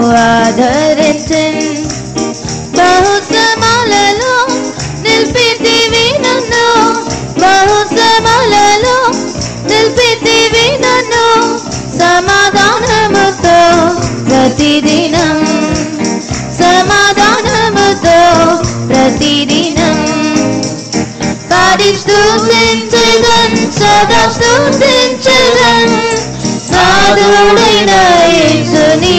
ఆదరించిన్ బహుశ్రమలలో నిలిపితివి నన్ను బహుశ్రమలలో నిలిపితివి నన్ను సమాధానముతో ప్రతిదినం. సమాధానముతో ప్రతిదినం. పాడి స్తుతించదన్ సదా స్తుతించదన్ నాదుడైన యేసుని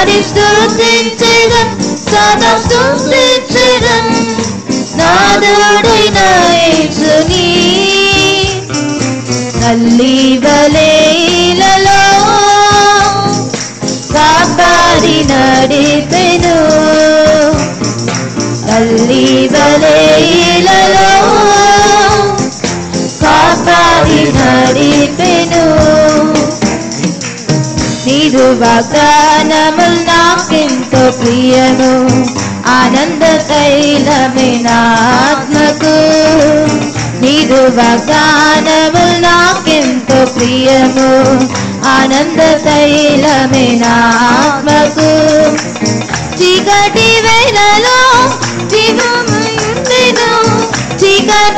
పాడి స్తుతించదన్ సదా స్తుతించదన్ నాదుడైన యేసుని తల్లి బలేలలో కాపాడి నడిపెను తల్లి బలేలలో కాపాడి నడిపెను నీదు వాగ్దానములు నాకెంతో ప్రియము ఆనంద తైలమే నాత్మకు ఆత్మకు నీదు వాగ్దానములు నాకెంతో ప్రియము ఆనంద తైలమే నాత్మకు చీకటి వేళలో దీపమయుండెను చీకటి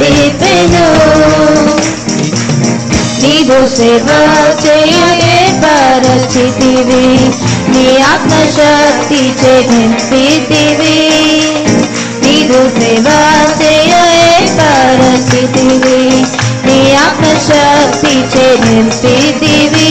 వెలిపెను నీవు సేవ చేయలే పరచితివి నీ ఆత్మశక్తి చేతివి నీవు సేవ చేయలే పరచితివి నీ ఆత్మశక్తి చేతివి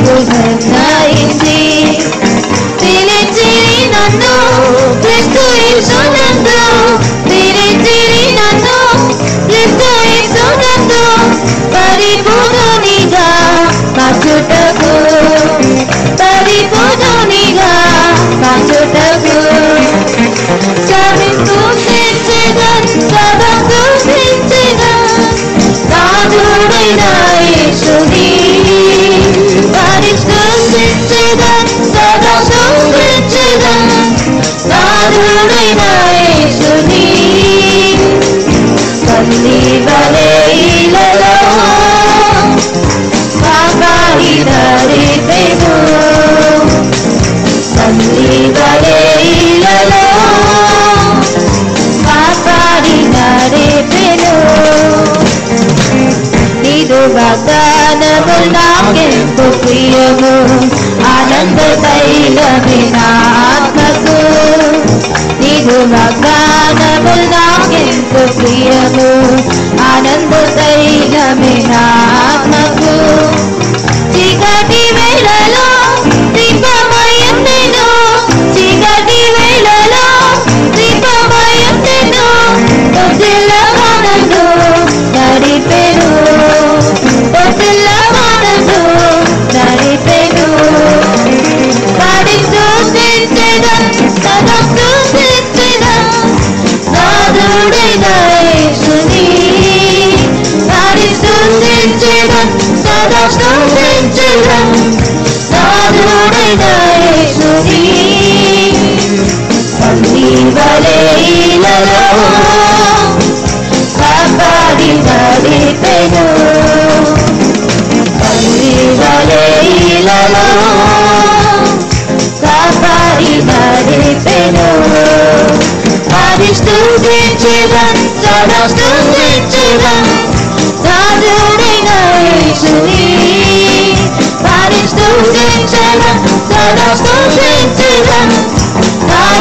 को है నాకెంతో ప్రియము ఆనంద తైలమే నా ఆత్మకు నీదు వాగ్దానము నాకెంతో ప్రియము ఆనంద తైలమే బలిపెను తల్లి వలెలను కాపాడి బలిపెను స్థుతించడం తన స్థుతించడం రాజుడైన యేసుని వారి స్థుతించడం తన స్థుతించడం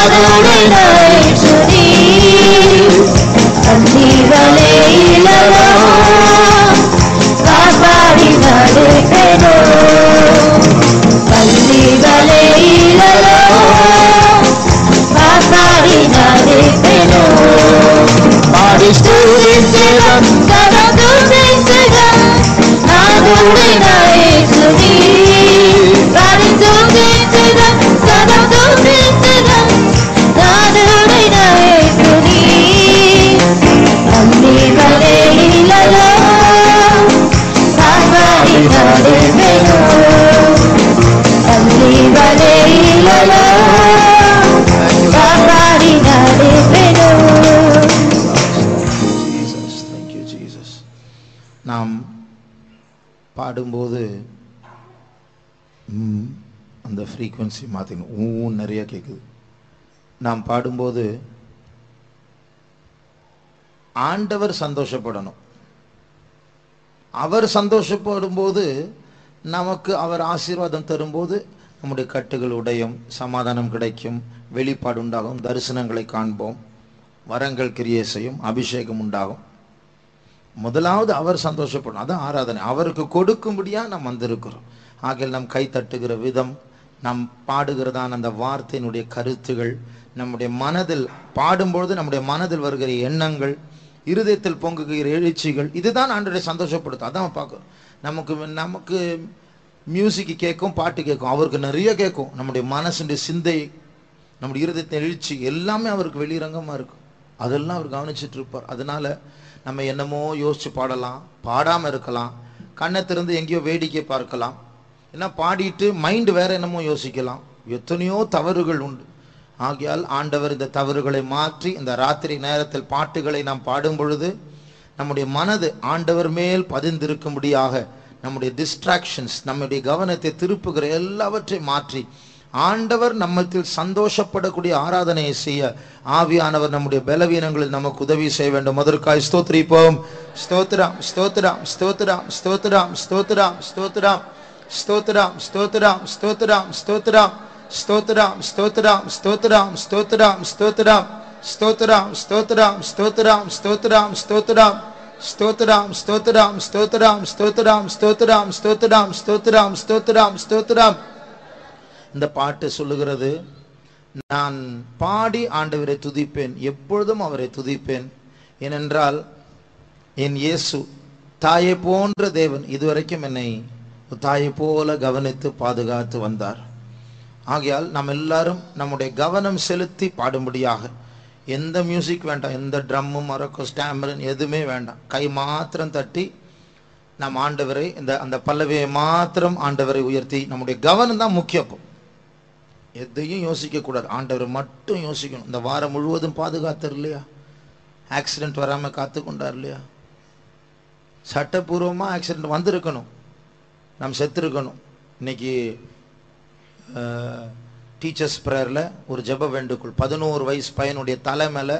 ஆதரனை சுதி அந்திவலையில் கேட்குது. நாம் பாடும்போது ஆண்டவர் சந்தோஷப்படணும். அவர் சந்தோஷப்படும்போது நமக்கு அவர் ஆசீர்வாதம் தரும்போது நம்முடைய கட்டுகள் உடையும் சமாதானம் கிடைக்கும் வெளிப்பாடு உண்டாகும் தரிசனங்களை காண்போம் வரங்கள் கிரியை செய்யும் அபிஷேகம் உண்டாகும். முதலாவது அவர் சந்தோஷப்படும் அதான் ஆராதனை. அவருக்கு கொடுக்கும்படியாக நாம் வந்திருக்கிறோம். ஆகையில் நம் கை தட்டுகிற விதம் நாம் பாடுகிறதான அந்த வார்த்தையினுடைய கருத்துகள் நம்முடைய மனதில் பாடும்பொழுது நம்முடைய மனதில் வருகிற எண்ணங்கள் இருதயத்தில் பொங்குகிற எழுச்சிகள் இதுதான் ஆண்டவரை சந்தோஷப்படுத்தும். அதான் பார்க்குறோம் நமக்கு நமக்கு மியூசிக்கு கேட்கும் பாட்டு கேட்கும். அவருக்கு நிறைய கேட்கும். நம்முடைய மனசுடைய சிந்தை நம்முடைய இருதயத்தின் எழுச்சி எல்லாமே அவருக்கு வெளியரங்கமாக இருக்கும். அதெல்லாம் அவர் கவனிச்சுட்டு இருப்பார் அதனால நம்ம என்னமோ யோசிச்சு பாடலாம் பாடாமல் இருக்கலாம் கண்ணை திறந்து எங்கேயோ வேடிக்கை பார்க்கலாம். ஏன்னா பாடிட்டு மைண்ட் வேற என்னமோ யோசிக்கலாம். எத்தனையோ தவறுகள் உண்டு. ஆகையால் ஆண்டவர் இந்த தவறுகளை மாற்றி இந்த ராத்திரி நேரத்தில் பாட்டுகளை நாம் பாடும் பொழுது நம்முடைய மனது ஆண்டவர் மேல் பதிந்திருக்கும்படியாக நம்முடைய டிஸ்ட்ராக்ஷன்ஸ் நம்முடைய கவனத்தை திருப்புகிற எல்லாவற்றையும் மாற்றி ஆண்டவர் நம்மத்தில் சந்தோஷப்படக்கூடிய ஆராதனையை செய்ய ஆவியானவர் நம்முடைய பலவீனங்களில் நமக்கு உதவி செய்ய வேண்டும். அதற்காய் ஸ்தோத்திரிப்போம். ஸ்தோத்ராம் ஸ்தோத்ராம் ஸ்தோத்ராம் ஸ்தோத்ராம் ஸ்தோத்ராம் ஸ்தோத்ராம் ஸ்தோத்ராம் ஸ்தோத்ராம் ஸ்தோத்திரம் ஸ்தோத்ராம் ஸ்தோத்ராம் ஸ்தோத்திரம் ஸ்தோத்ராம் ஸ்தோத்ராம் ஸ்தோத்திரம் ஸ்தோத்ராம் ஸ்தோத்ராம் ஸ்தோத்ராம் ஸ்தோத்திரம் ஸ்தோத்ராம் ஸ்தோத்திரம் ஸ்தோத்ராம் ஸ்தோத்ராம் ஸ்தோத்ராம் ஸ்தோத்திரம் ஸ்தோத்திரம் ஸ்தோத்திரம் ஸ்தோத்திரம் ஸ்தோத்திரம் இந்த பாட்டு சொல்லுகிறது நான் பாடி ஆண்டவரை துதிப்பேன் எப்பொழுதும் அவரை துதிப்பேன் ஏனென்றால் என் இயேசு தாயை போன்ற தேவன் இதுவரைக்கும் என்னை தாயை போல கவனித்து பாதுகாத்து வந்தார். ஆகையால் நம்ம எல்லாரும் நம்முடைய கவனம் செலுத்தி பாடும்படியாக எந்த மியூசிக் வேண்டாம் எந்த ட்ரம்மும் மரக்கோ ஸ்டாம்பரன் எதுவுமே வேண்டாம். கை மாத்திரம் தட்டி நம் ஆண்டவரை இந்த அந்த பல்லவியை மாத்திரம் ஆண்டவரை உயர்த்தி நம்முடைய கவனம் தான் முக்கியம் எதையும் யோசிக்கக்கூடாது ஆண்டவர் ஆண்டவரை மட்டும் யோசிக்கணும். இந்த வாரம் முழுவதும் பாதுகாத்தார் இல்லையா? ஆக்சிடென்ட் வராமல் காத்து கொண்டார் இல்லையா? சட்டப்பூர்வமாக ஆக்சிடென்ட் வந்திருக்கணும். நாம் செத்துருக்கணும். இன்னைக்கு டீச்சர்ஸ் ப்ரேயரில் ஒரு ஜப வேண்டுகோள். பதினோரு வயசு பையனுடைய தலை மேலே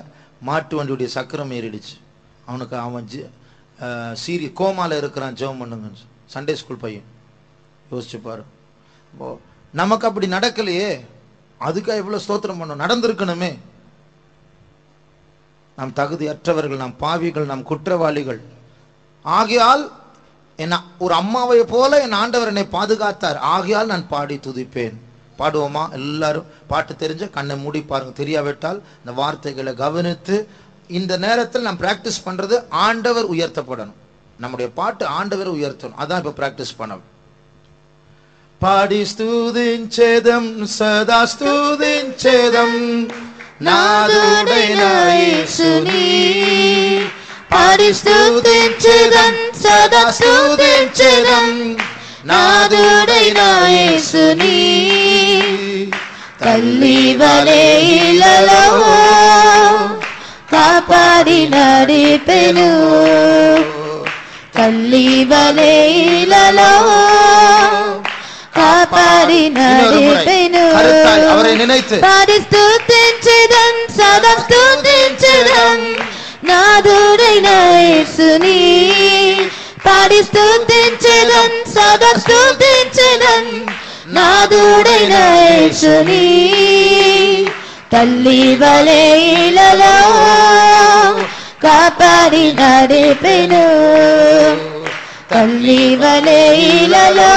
மாட்டு வண்டியுடைய சக்கரம் ஏறிடுச்சு. அவனுக்கு அவன் ஜி சீரி கோமாவில் இருக்கிறான் ஜெபம் பண்ணுங்கன்னு சண்டே ஸ்கூல் பையன். யோசிச்சு பாரு. நமக்கு அப்படி நடக்கலையே. அதுக்காக எவ்வளோ ஸ்தோத்திரம் பண்ணணும்? நடந்திருக்கணுமே. நாம் தகுதியற்றவர்கள் நாம் பாவிகள் நாம் குற்றவாளிகள். ஆகையால் என் ஒரு அம்மாவை போல என் ஆண்டவர் என்னை பாதுகாத்தார். ஆகையால் நான் பாடி துதிப்பேன். பாடுவோமா? எல்லாரும் பாட்டு தெரிஞ்ச கண்ணை மூடி பாருங்க. தெரியாவிட்டால் இந்த வார்த்தைகளை கவனித்து இந்த நேரத்தில் நான் பிராக்டிஸ் பண்ணுறது ஆண்டவர் உயர்த்தப்படணும். நம்முடைய பாட்டு ஆண்டவர் உயர்த்தணும். அதான் இப்போ பிராக்டிஸ் பண்ணணும். பாடி ஸ்தூதிஞ்சேதம் சதா ஸ்தூதிஞ்சேதம் நாதுடை நாயேசு நீ. పరిస్థుతించుదం స్థుతించదం సదా స్థుతించదం నాదుడైన యేసుని తల్లి వలే ఇలలో కాపాడి నడిపెను తల్లి వలే ఇలలో కాపాడి నడిపెను పరిస్థుతించుదం స్థుతించదం సదా నాదు అయిన యేసుని పాడి స్థుతించదం సదా స్థుతించదం నాదుడైన యేసుని తల్లి వలే ఇలలో కాపాడి నడిపెను. తల్లి వలే ఇలలో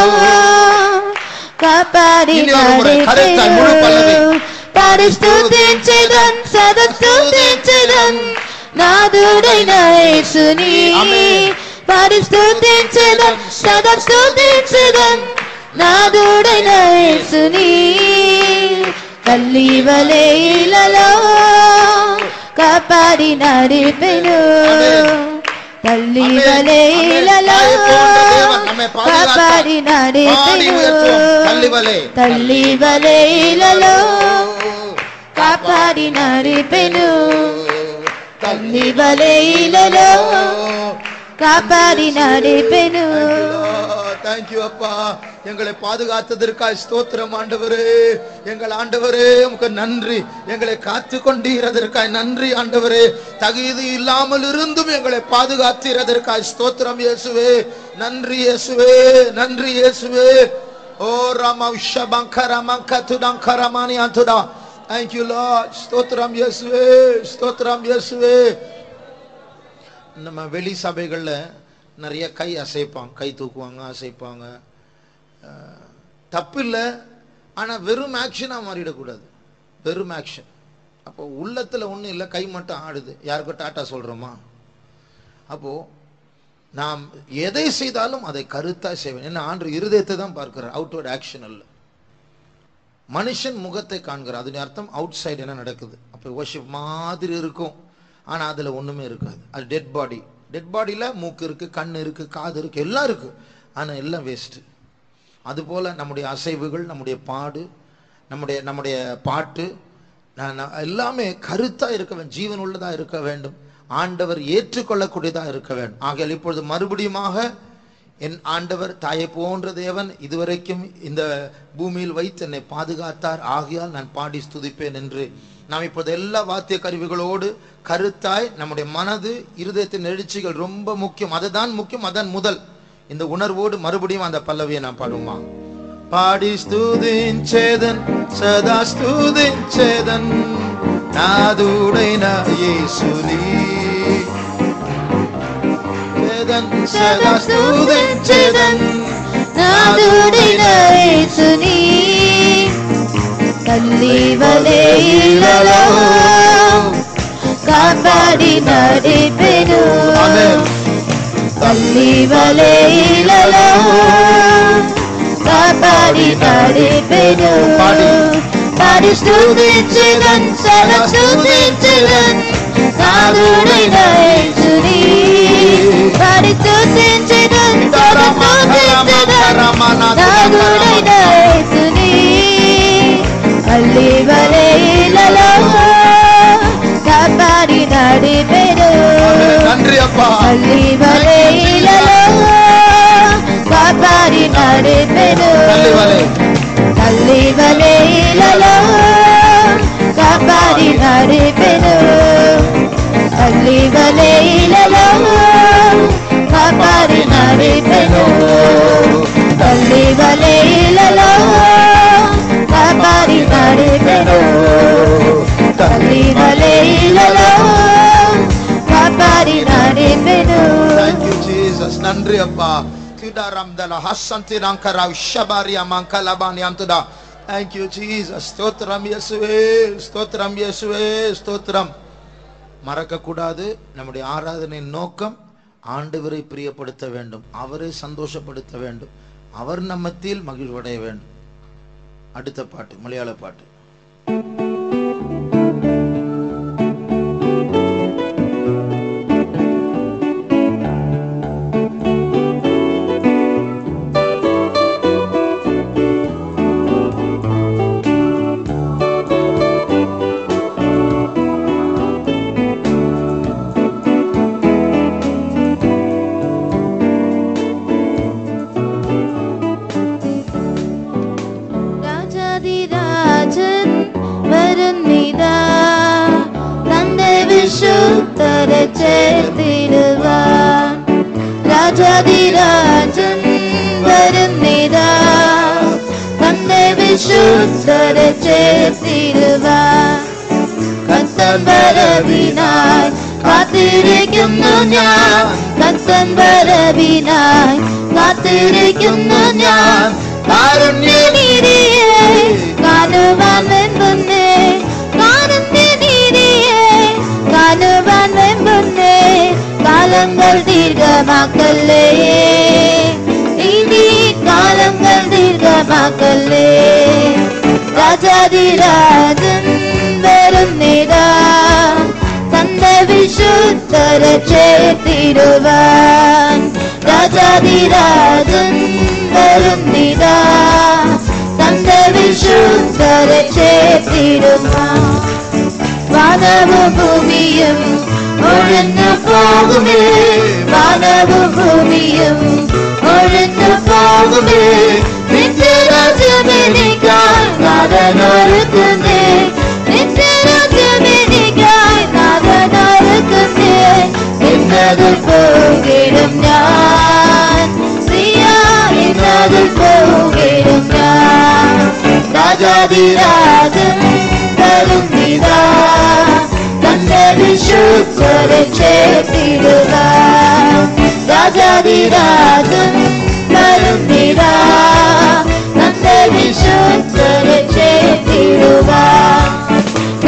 కాపాడి నడిపెను. పాడి స్థుతించదం సదా స్థుతించదం నాదుడైన యేసుని వారి స్థుతించదం సదా స్థుతించదం నాదుడైన యేసుని తల్లి వలే ఇలలో కాపాడి నడిపెను తల్లి వలే ఇలలో కాపాడి నడిపెను. తల్లి వలే ఇలలో కాపాడి నడిపెను. తల్లి వలె ఇలలో కాపాడి నడిపెను தேங்க்யூ அப்பா எங்களை பாதுகாத்ததற்காய் ஸ்தோத்திரம் ஆண்டவரே எங்கள் ஆண்டவரே உமக்கு நன்றி எங்களை காத்து கொண்டீரதற்காய் நன்றி ஆண்டவரே தகுதி இல்லாமல் இருந்தும் எங்களை பாதுகாத்தீரதற்காய் ஸ்தோத்திரம் இயேசுவே நன்றி இயேசுவே நன்றி இயேசுவே ஓ ராமா உஷபங்கர மங்கத்துடங்கரமானி அந்துடா தேங்க்யூ லார்ட் ஸ்தோத்திரம் இயேசுவே ஸ்தோத்திரம் இயேசுவே. நம்ம வெளி சபைகளில் நிறைய கை அசைப்பாங்க. கை தூக்குவாங்க அசைப்பாங்க. தப்பு இல்லை. ஆனால் வெறும் ஆக்ஷனாக மாறிடக்கூடாது. வெறும் ஆக்ஷன் அப்போ உள்ளத்தில் ஒன்றும் இல்லை கை மட்டும் ஆடுது. யாருக்கும் டாட்டா சொல்கிறோமா அப்போது நாம் எதை செய்தாலும் அதை கருத்தாக செய்வேன். என்ன ஆண்டு இருதயத்தை தான் பார்க்குறேன் அவுட்வர்ட் ஆக்ஷன் இல்லை மனுஷன் முகத்தை காண்கிறார் அதன் அர்த்தம் அவுட் சைடு என்ன நடக்குது? அப்போ ஓஷிப் மாதிரி இருக்கும். ஆனால் அதில் ஒன்றுமே இருக்காது. அது டெட் பாடி டெட் பாடியில் மூக்கு இருக்குது கண் இருக்குது காது இருக்குது எல்லாம் இருக்குது ஆனால் எல்லாம் வேஸ்ட்டு அதுபோல் நம்முடைய அசைவுகள் நம்முடைய பாடு நம்முடைய நம்முடைய பாட்டு எல்லாமே கருத்தாக இருக்க வேண்டும். ஜீவன் உள்ளதாக இருக்க வேண்டும். ஆண்டவர் ஏற்றுக்கொள்ளக்கூடியதாக இருக்க வேண்டும். ஆகையால் இப்பொழுது மறுபடியுமாக என் ஆண்டவர் தாயை போன்ற தேவன் இதுவரைக்கும் இந்த பூமியில் வைத்து என்னை பாதுகாத்தார். ஆகியால் நான் பாடி ஸ்துதிப்பேன் என்று. நாம் இப்போது எல்லா வாத்திய கருவிகளோடு கருத்தாய் நம்முடைய மனது இருதயத்தின் எழுச்சிகள் ரொம்ப முக்கியம். அதுதான் முக்கியம் அதன் முதல். இந்த உணர்வோடு மறுபடியும் அந்த பல்லவியை நான் பாடுமா பாடி ஸ்துதிச்சேதன் சதா ஸ்துதிச்சேதன் நாதுடை நான் చేదన్ సదా స్తుతించేదన్ నాదుడైన యేసుని తల్లి వలె ఇలలో కాపాడి నడిపెను ఆమేన్. తల్లి వలె ఇలలో కాపాడి నడిపెను పాడి. పాడి స్తుతించెదన్ సదా స్తుతించెదన్ నాదుడైన యేసుని పడుతూ సించను సొరతో సించను నాగుడైన యేసుని. మళ్ళీ వలే ఇలలో కాపాడి నడిపెను. మళ్ళీ వలే ఇలలో కాపాడి నడిపెను. తల్లి వలే ఇలలో కాపాడి నడిపెను. اللي بليلة لو خبر غريب لو اللي بليلة لو خبر غريب لو اللي بليلة لو خبر غريب لو Thank you Jesus நன்றி அப்பா கிடாரம்தல ஹசந்தி Rangarao ஷபாரியா மங்கலபானி அம்துதா Thank you, Jesus. Stotram, Yesue. Stotram, Yesue. Stotram. மறக்கக்கூடாது. நம்முடைய ஆராதனையின் நோக்கம் ஆண்டவரை பிரியப்படுத்த வேண்டும். அவரை சந்தோஷப்படுத்த வேண்டும். அவர் நம்ம மத்தியில் மகிழ்வடைய வேண்டும். அடுத்த பாட்டு மலையாள பாட்டு. രാജാതിരാജൻ വരുന്നിതാ തന്നെ വിശുദ്ധരെ ചേർത്തിരുവ കത്തൻ വരവിനായി കാത്തിരിക്കുന്നു ഞാൻ. കത്തൻ വരവിനായി കാത്തിരിക്കുന്നു ഞാൻ. കാരുണ്യനീതിയെ കാലങ്ങൾ ദീർഘമാക്കല്ലേ ഇനി കാലങ്ങൾ ദീർഘമാക്കല്ലേ രാജാതിരാജൻ വരുന്നിതാ തന്റെ വിശുദ്ധരെ ചേർത്തിടുവാൻ രാജാതിരാജൻ വരുന്നിതാ തന്റെ വിശുദ്ധരെ ചേർത്തിടുവാൻ വാനവും ഭൂമിയും ഒഴിഞ്ഞു പോകുമേ വാനവും ഭൂമിയും ഒഴിഞ്ഞു പോകുമേ നിത്യരാജ്യമെനിക്കായി നാഥനൊരുക്കുന്നേ നിത്യരാജ്യമെനിക്കായി നാഥനൊരുക്കുന്നേ എന്നതിൽ പോകിടും ഞാൻ പ്രിയ എന്നതിൽ പോകിടും ഞാൻ രാജാതിരാജൻ വരുന്നിതാ തന്റെ பரிசுத்தரை சேர்த்திடுவார் ராஜாதிராஜன் மருந்திரா அந்த விசுத்தரை சேர்த்திடுவார்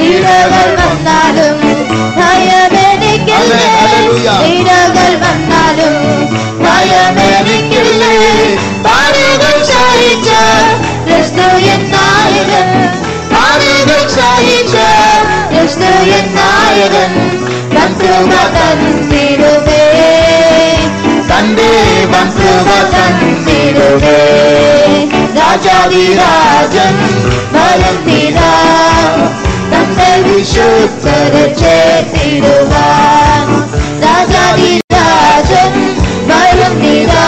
இடர்கள் வந்தாலும் பயமெனிக்கில்லை இடர்கள் வந்தாலும் பயமெனிக்கில்லை பாடுகள் சாயிச்ச கிறிஸ்து என் நாயகன் பாடுகள் சாயிச்ச என் நாயகன் ரட்சுகன் சிறுவே சந்தேவன் சுகன் சிறுவே ராஜாதிராஜன் வளர்ந்திரா தந்தை விசுத்தர் சேர்த்திடுவான் ராஜாதிராஜன் வளர்ந்திரா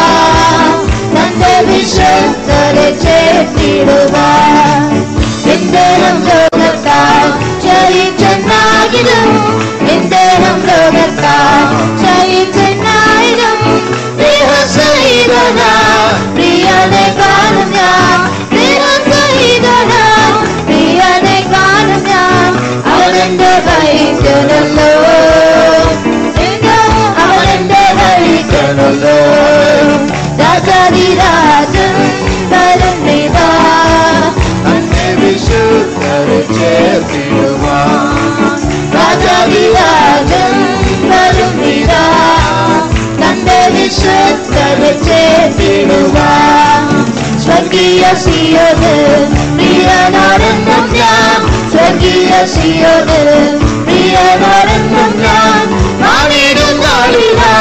தந்தை விசுத்தர் சேர்த்திடுவான் எந்தரம் ஜோகத்தால் சரித்த രാജാതിരാജൻ സ്വർഗീയ സിയത് പ്രിയനാരെന്നും ഞാൻ സ്വർഗീയ സിയത് പ്രിയനാരെന്നും ഞാൻ നാണിടും നാളിനാ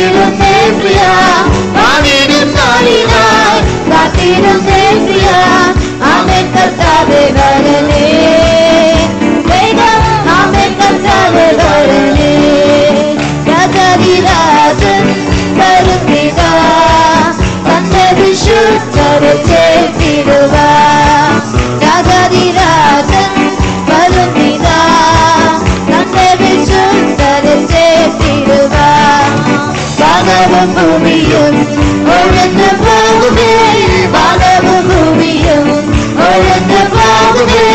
காத்திடும் மேசியா மாவீடும் நாளினார் காத்திடும் மேசியா ஆமே கர்த்தாவே வரலே. வேகம் ஆமே கர்த்தாவே வரலே ஜகதிராசன் கருந்திதா தந்த விஷுத்தரை சேர்த்திடுவா வானமும் பூமியும் ஒழுங்க போகுமே வானமும் பூமியும் ஒழுங்க போகுமே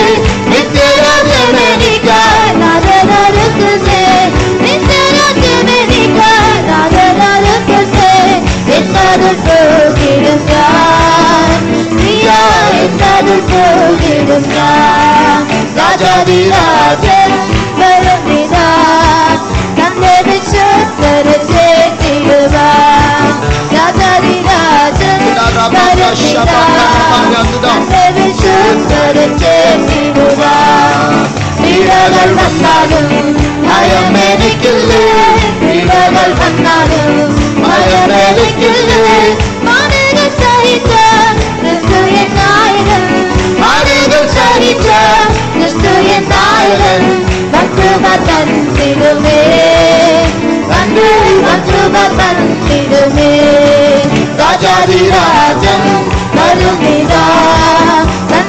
Raja Vilasen வருந்தினா தந்தது சுத்தரு சேர்த்திடுவான் வீரர்கள் வந்தாலும் பயம் எனக்கில்லை வீரர்கள் வந்தாலும் பயம் எனக்கில்லை மாடுகள் சகித்த கிறிஸ்து என்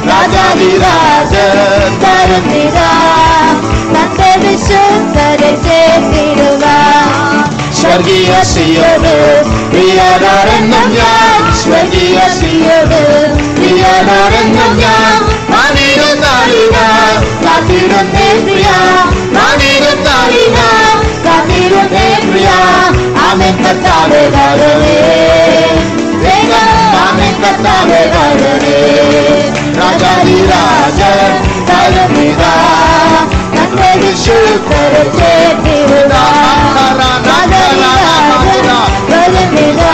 நாயகன் மாடுகள் சகித்த கிறிஸ்து என் நாயகன் வற்றுவர் தந்திடுமே வந்து வற்றுவர் தந்திடுமே ராஜாதி ராஜன் வருகிறா தந்தது சுத்தரு சேர்த்திடுவா ராஜாதி Rajan Biblia, amén, cantaré, daré. Venga, amén, cantaré, daré. Raja di raja, dalamida, nakne di shukar chekirda. Raja di raja, dalamida,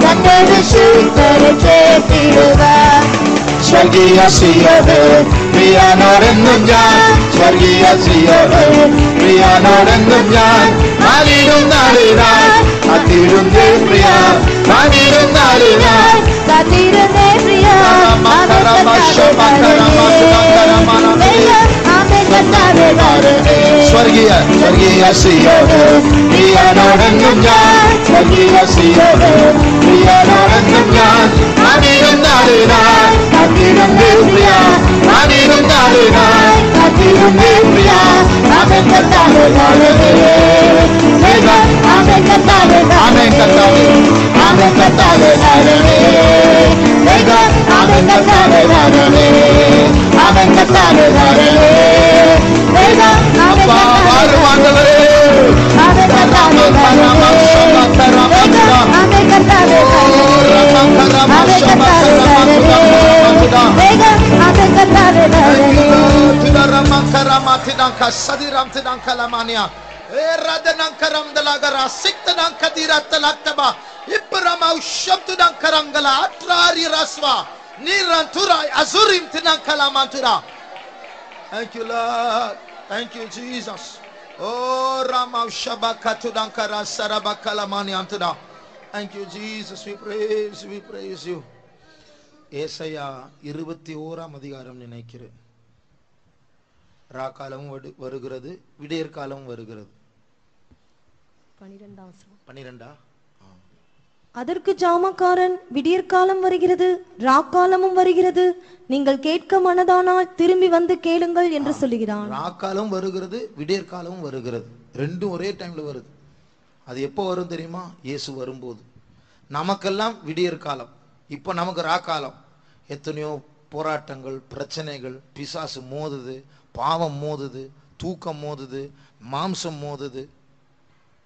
nakne di shukar chekirda. സ്വർഗീയ സിയോട് പ്രിയനോടെന്നും ഞാൻ സ്വർഗീയ സിയോട് പ്രിയനോടെന്നും ഞാൻ നാളിലും നാളിനാൾ കാത്തിരുന്നേ പ്രിയ നാളിലും നാളിനാൾ കാത്തിരുന്നേ പ്രിയ സ്വർഗീയ സ്വർഗീയ സിയോട് പ്രിയനോടെന്നും ഞാൻ സ്വർഗീയ സിയോട് പ്രിയനോടെന്നും ഞാൻ നാടിനും നാടിനാൾ കാത്തിരുന്നേ പ്രിയ നാടിനും നാടിനാൾ കാത്തിരുന്നേ പ്രിയ ആമേൻ കർത്താവേ വരണേ വേഗം ആമേൻ കർത്താവേ ആമേൻ കർത്താവേ. ആമേൻ കർത്താവേ വരണേ വേഗം ആമേൻ കർത്താവേ Mantura. Thank you, Lord. Thank you, Jesus. Oh, Rama Shabakatudankara Sarabakalamani Antuda. Thank you, Jesus. We praise, we praise you. ஏசையா இருபத்தி ஓராம் அதிகாரம் நினைக்கிறேன் ராக்காலமும் வடு- வருகிறது விடியற் காலமும் வருகிறது பனிரெண்டாம் வசனம். அதற்கு ஜாமக்காரன் விடியற்காலம் வருகிறது ராக்காலமும் வருகிறது. நீங்கள் கேட்க மனதானால் திரும்பி வந்து கேளுங்கள் என்று சொல்லுகிறான். ராக்காலம் வருகிறது விடியற் காலமும் வருகிறது. ரெண்டும் ஒரே டைம்ல வருது. அது எப்போ வரும் தெரியுமா? இயேசு வரும்போது. நமக்கெல்லாம் விடியற் காலம். இப்போ நமக்கு ராக்காலம் எத்தனையோ போராட்டங்கள் பிரச்சனைகள் பிசாசு மோதுது பாவம் மோதுது தூக்கம் மோதுது மாம்சம் மோதுது.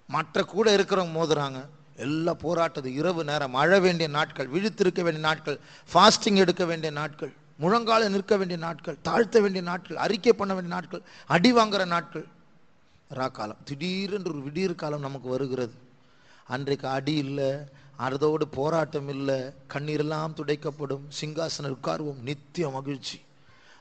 மற்ற கூட இருக்கிறவங்க மோதுறாங்க. எல்லா போராட்டது இரவு நேரம் அழ வேண்டிய நாட்கள் விழித்திருக்க வேண்டிய நாட்கள் ஃபாஸ்டிங் எடுக்க வேண்டிய நாட்கள் முழங்கால நிற்க வேண்டிய நாட்கள் தாழ்த்த வேண்டிய நாட்கள் அறிக்கை பண்ண வேண்டிய நாட்கள் அடி வாங்குற நாட்கள். ரா காலம் திடீரென்று ஒரு விடீர் காலம் நமக்கு வருகிறது. அன்றைக்கு அடி இல்லை அதோடு போராட்டம் இல்லை கண்ணீரெல்லாம் துடைக்கப்படும் சிங்காசனம் உட்கார்வோம் நித்திய மகிழ்ச்சி.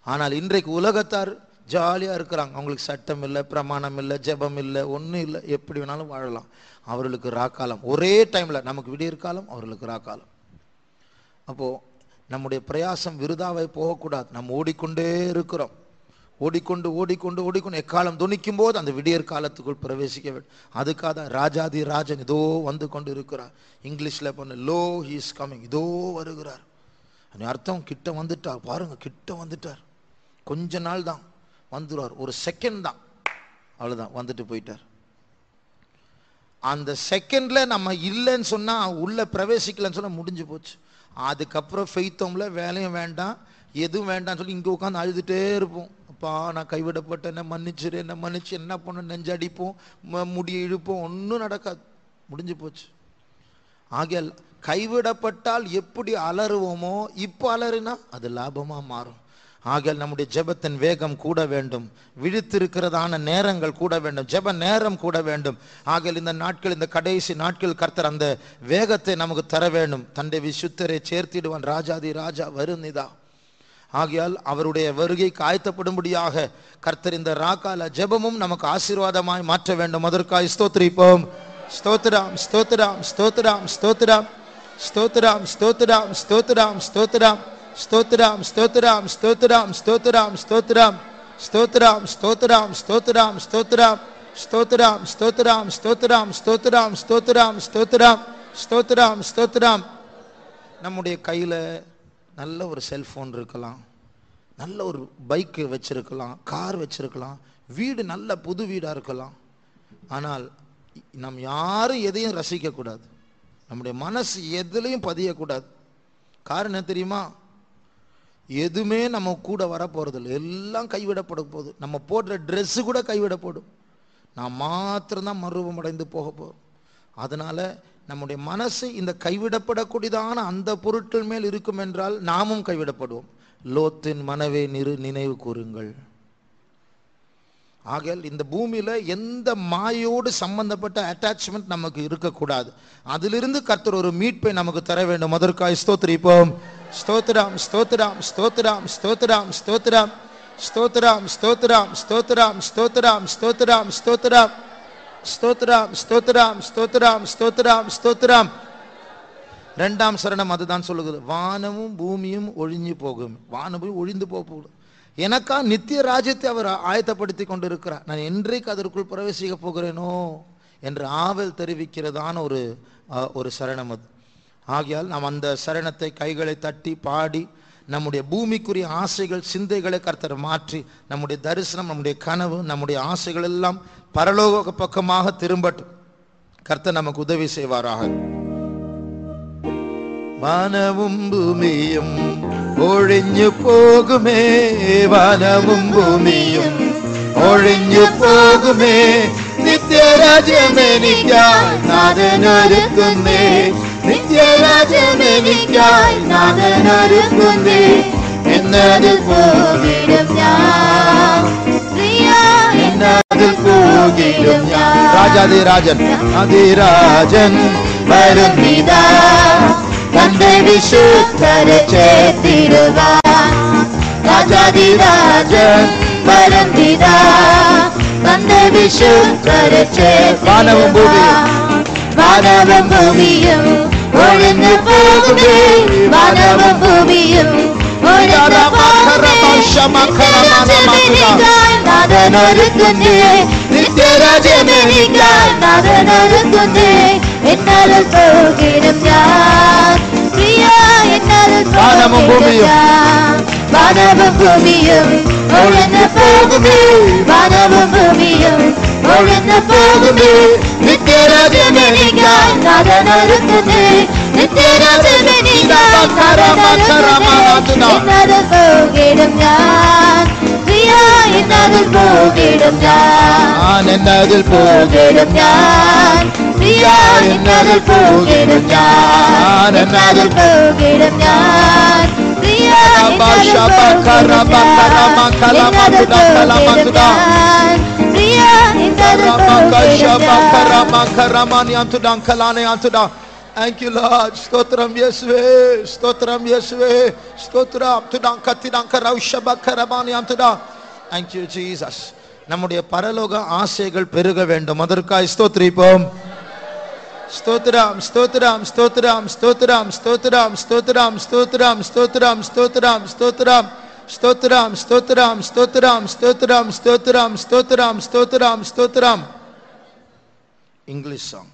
ஆனால் இன்றைக்கு உலகத்தார் ஜாலியாக இருக்கிறாங்க. அவங்களுக்கு சட்டம் இல்லை பிரமாணம் இல்லை ஜெபம் இல்லை ஒன்றும் இல்லை. எப்படி வேணாலும் வாழலாம். அவர்களுக்கு ராக்காலம் ஒரே டைமில் நமக்கு விடியற்காலம் அவர்களுக்கு ராக்காலம் அப்போது நம்முடைய பிரயாசம் விருதாவை போகக்கூடாது. நம்ம ஓடிக்கொண்டே இருக்கிறோம். ஓடிக்கொண்டு ஓடிக்கொண்டு ஓடிக்கொண்டு எக்காலம் துணிக்கும் போது அந்த விடியற் காலத்துக்குள் பிரவேசிக்க வேண்டும். அதுக்காக தான் ராஜாதி ராஜன் இதோ வந்து கொண்டு இருக்கிறார் இங்கிலீஷில் பண்ண லோ ஹீஸ் கம்மிங் இதோ வருகிறார். அது அர்த்தம் கிட்ட வந்துட்டார். பாருங்கள் கிட்ட வந்துட்டார். கொஞ்ச நாள் தான். வந்துடுவார் ஒரு செகண்ட் தான். அவ்வளோதான் வந்துட்டு போயிட்டார். அந்த செகண்டில் நம்ம இல்லைன்னு சொன்னால் உள்ளே பிரவேசிக்கலன்னு சொன்னால் முடிஞ்சு போச்சு. அதுக்கப்புறம் ஃபெய்த்தோம்ல வேலையும் வேண்டாம் எதுவும் வேண்டாம்னு சொல்லி இங்கே உட்காந்து அழுதுட்டே இருப்போம். அப்பா நான் கைவிடப்பட்ட என்ன மன்னிச்சிரு என்ன மன்னிச்சு என்ன பண்ண நெஞ்சடிப்போம் ம- இழுப்போம் ஒன்றும் நடக்காது. முடிஞ்சு போச்சு. ஆகையால் கைவிடப்பட்டால் எப்படி அலறுவோமோ இப்போ அலறுனா அது லாபமாக மாறும். ஆகையால் நம்முடைய ஜெபத்தின் வேகம் கூட வேண்டும். விழித்திருக்கிறதான நேரங்கள் கூட வேண்டும். ஜெப நேரம் கூட வேண்டும். ஆகையால் இந்த நாட்கள் இந்த கடைசி நாட்கள் கர்த்தர் அந்த வேகத்தை நமக்கு தர வேண்டும். தந்தை விசுத்தரை சேர்த்திடுவான். ராஜாதி ராஜா வருநிதா ஆகையால் அவருடைய வருகைக்கு ஆயத்தப்படும்படியாக கர்த்தர் இந்த ராக்கால ஜெபமும் நமக்கு ஆசீர்வாதமாய் மாற்ற வேண்டும். அதற்காய் ஸ்தோத்திரிப்போம். ஸ்தோத்திராம் ஸ்தோத்திராம் ஸ்தோத்திராம் ஸ்தோத்திராம். ஸ்தோத்திராம் ஸ்தோத்திராம் ஸ்தோத்திராம் ஸ்தோத்திராம். ஸ்தோத்ராம் ஸ்தோத்ராம் ஸ்தோத்ராம் ஸ்தோத்ராம் ஸ்தோத்ராம் ஸ்தோத்ராம் ஸ்தோத்ராம் ஸ்தோத்ராம் ஸ்தோத்ராம் ஸ்தோத்ராம் ஸ்தோத்ராம் ஸ்தோத்ராம் ஸ்தோத்ராம் ஸ்தோத்ராம் ஸ்தோத்ராம் ஸ்தோத்ராம் ஸ்தோத்ராம் நம்முடைய கையில் நல்ல ஒரு செல்ஃபோன் இருக்கலாம். நல்ல ஒரு பைக்கு வச்சுருக்கலாம் கார் வச்சுருக்கலாம். வீடு நல்ல புது வீடாக இருக்கலாம். ஆனால் நம் யாரும் எதையும் ரசிக்கக்கூடாது. நம்முடைய மனசு எதுலேயும் பதியக்கூடாது. காரணம் என்ன தெரியுமா? எதுவுமே நம்ம கூட வரப்போகிறதில்ல எல்லாம் கைவிடப்பட போகுது. நம்ம போடுற ட்ரெஸ்ஸு கூட கைவிடப்படும். நான் மாத்திரம்தான் மறுரூபம் அடைந்து போக போகிறோம் அதனால் நம்முடைய மனசு இந்த கைவிடப்படக்கூடியதான அந்த பொருட்கள் மேல் இருக்கும் என்றால் நாமும் கைவிடப்படுவோம். லோத்தின் மனவே நிறு நினைவு கூறுங்கள். ஆகையால் இந்த பூமியில் எந்த மாயோடு சம்பந்தப்பட்ட அட்டாச்மெண்ட் நமக்கு இருக்கக்கூடாது அதிலிருந்து கர்த்தர் ஒரு மீட்பை நமக்கு தர வேண்டும் அதற்காய் ஸ்தோத்திரிப்போம் ஸ்தோத்திராம் ஸ்தோத்திராம் ஸ்தோத்திராம் ஸ்தோத்திராம் ஸ்தோத்திராம் ஸ்தோத்திராம் ஸ்தோத்திராம் ஸ்தோத்திராம் ஸ்தோத்திராம் ஸ்தோத்திராம் ஸ்தோத்திராம் ஸ்தோத்திராம் ஸ்தோத்திராம் ஸ்தோத்திராம் ஸ்தோத்திராம் ஸ்தோத்திராம் ரெண்டாம் சரணம் அதுதான் சொல்லுகிறது வானமும் பூமியும் ஒழிஞ்சு போகும் வானமும் ஒழிந்து போக போகும் எனக்கா நித்திய ராஜ்யத்தை அவர் ஆயத்தப்படுத்தி கொண்டிருக்கிறார். நான் என்றைக்கு அதற்குள் பிரவேசிக்கப் போகிறேனோ என்று ஆவல் தெரிவிக்கிறதான ஒரு ஒரு சரணம் அது. ஆகையால் நாம் அந்த சரணத்தை கைகளை தட்டி பாடி நம்முடைய பூமிக்குரிய ஆசைகள் சிந்தைகளை கர்த்தர் மாற்றி நம்முடைய தரிசனம் நம்முடைய கனவு நம்முடைய ஆசைகள் எல்லாம் பரலோக பக்கமாக திரும்பட்டும் கர்த்தர் நமக்கு உதவி செய்வாராக. வானவும் பூமியும் ഒഴിഞ്ഞു പോകുമേ വനവും ഭൂമിയും. ഒഴിഞ്ഞു പോകുമേ നിത്യരാജ്യമെനിക്കായി നാഥനൊരുക്കുന്നേ. നിത്യരാജ്യമെനിക്കായി നാഥനൊരുക്കുന്നേ. എന്നത് പോകിടും ഞാൻ. എന്നത് പോകിടും ഞാൻ. രാജാതിരാജൻ. അതിരാജൻ വരുന്നിതാ. തന്റെ വിശുദ്ധരെ ചേർത്തിടുവാൻ രാജാതിരാജൻ വരുന്നിതാ തന്റെ വിശുദ്ധരെ വാനവും ഭൂമിയും വാനവും ഭൂമിയും ഒഴിഞ്ഞു പോകുമേ വാനവും ഭൂമിയും ഒഴിഞ്ഞു നാഥനൊരുക്കുന്നേ നിത്യരാജ്യമെനിക്കായി നാഥനൊരുക്കുന്നേ എന്നരുൾ പോകും ഞാൻ പ്രിയ എന്നരുൾ വാനവും ഭൂമിയും വാനവും ഭൂമിയും ഒഴിഞ്ഞു പോകുമേ വാനവും ഭൂമിയും ഒഴിഞ്ഞു പോകുമേ നിത്യരാജമെനിക്കാൻ നടനൊരുക്കുന്നു നിത്യരാജമെനിക്കാൻ നടനൊരുക്കുന്നു എന്നരുൾ പോകും ഞാൻ നീയായി നകൽ പോകിടും ഞാൻ നകൽ പോകിടും ഞാൻ നീയായി നകൽ പോകിടും ഞാൻ നകൽ പോകിടും ഞാൻ Ria, தேங்க்யூ லார்ட் ஸ்தோத்ரம் இயேசுவே ஸ்தோத்ரம் இயேசுவே ஸ்தோத்ரம் துடாங் கத்திடாங் கரவ் ஷபக் கரபானியாம் துடாங் தேங்க்யூ ஜீசஸ் நம்முடைய பரலோக ஆசைகள் பெருக வேண்டும் அதற்காய் ஸ்தோத்ரிப்போம் ஸ்தோத்ராம் ஸ்தோத்ராம் ஸ்தோத்ராம் ஸ்தோத்ராம் ஸ்தோத்ராம் ஸ்தோத்ராம் ஸ்தோத்ராம் ஸ்தோத்ராம் ஸ்தோத்ராம் ஸ்தோத்ராம் ஸ்தோத்ராம் ஸ்தோத்ராம் ஸ்தோத்ராம் ஸ்தோத்ராம் ஸ்தோத்ராம் ஸ்தோத்ராம் ஸ்தோத்ராம் ஸ்தோத்ராம் English song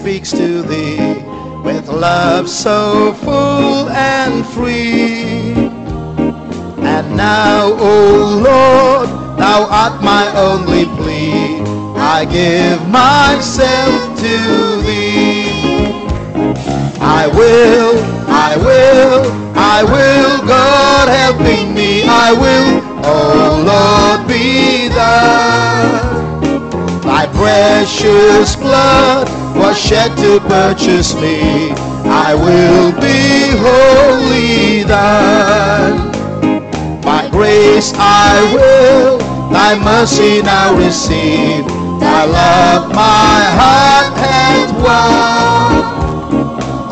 speaks to thee with love so full and free. And now, O Lord, thou art my only plea. I give myself to thee. I will, I will, I will, God helping me, I will, O Lord, be thine. Thy precious blood was shed to purchase me, I will be holy thine. By grace I will thy mercy now receive. Thy love my heart hath won.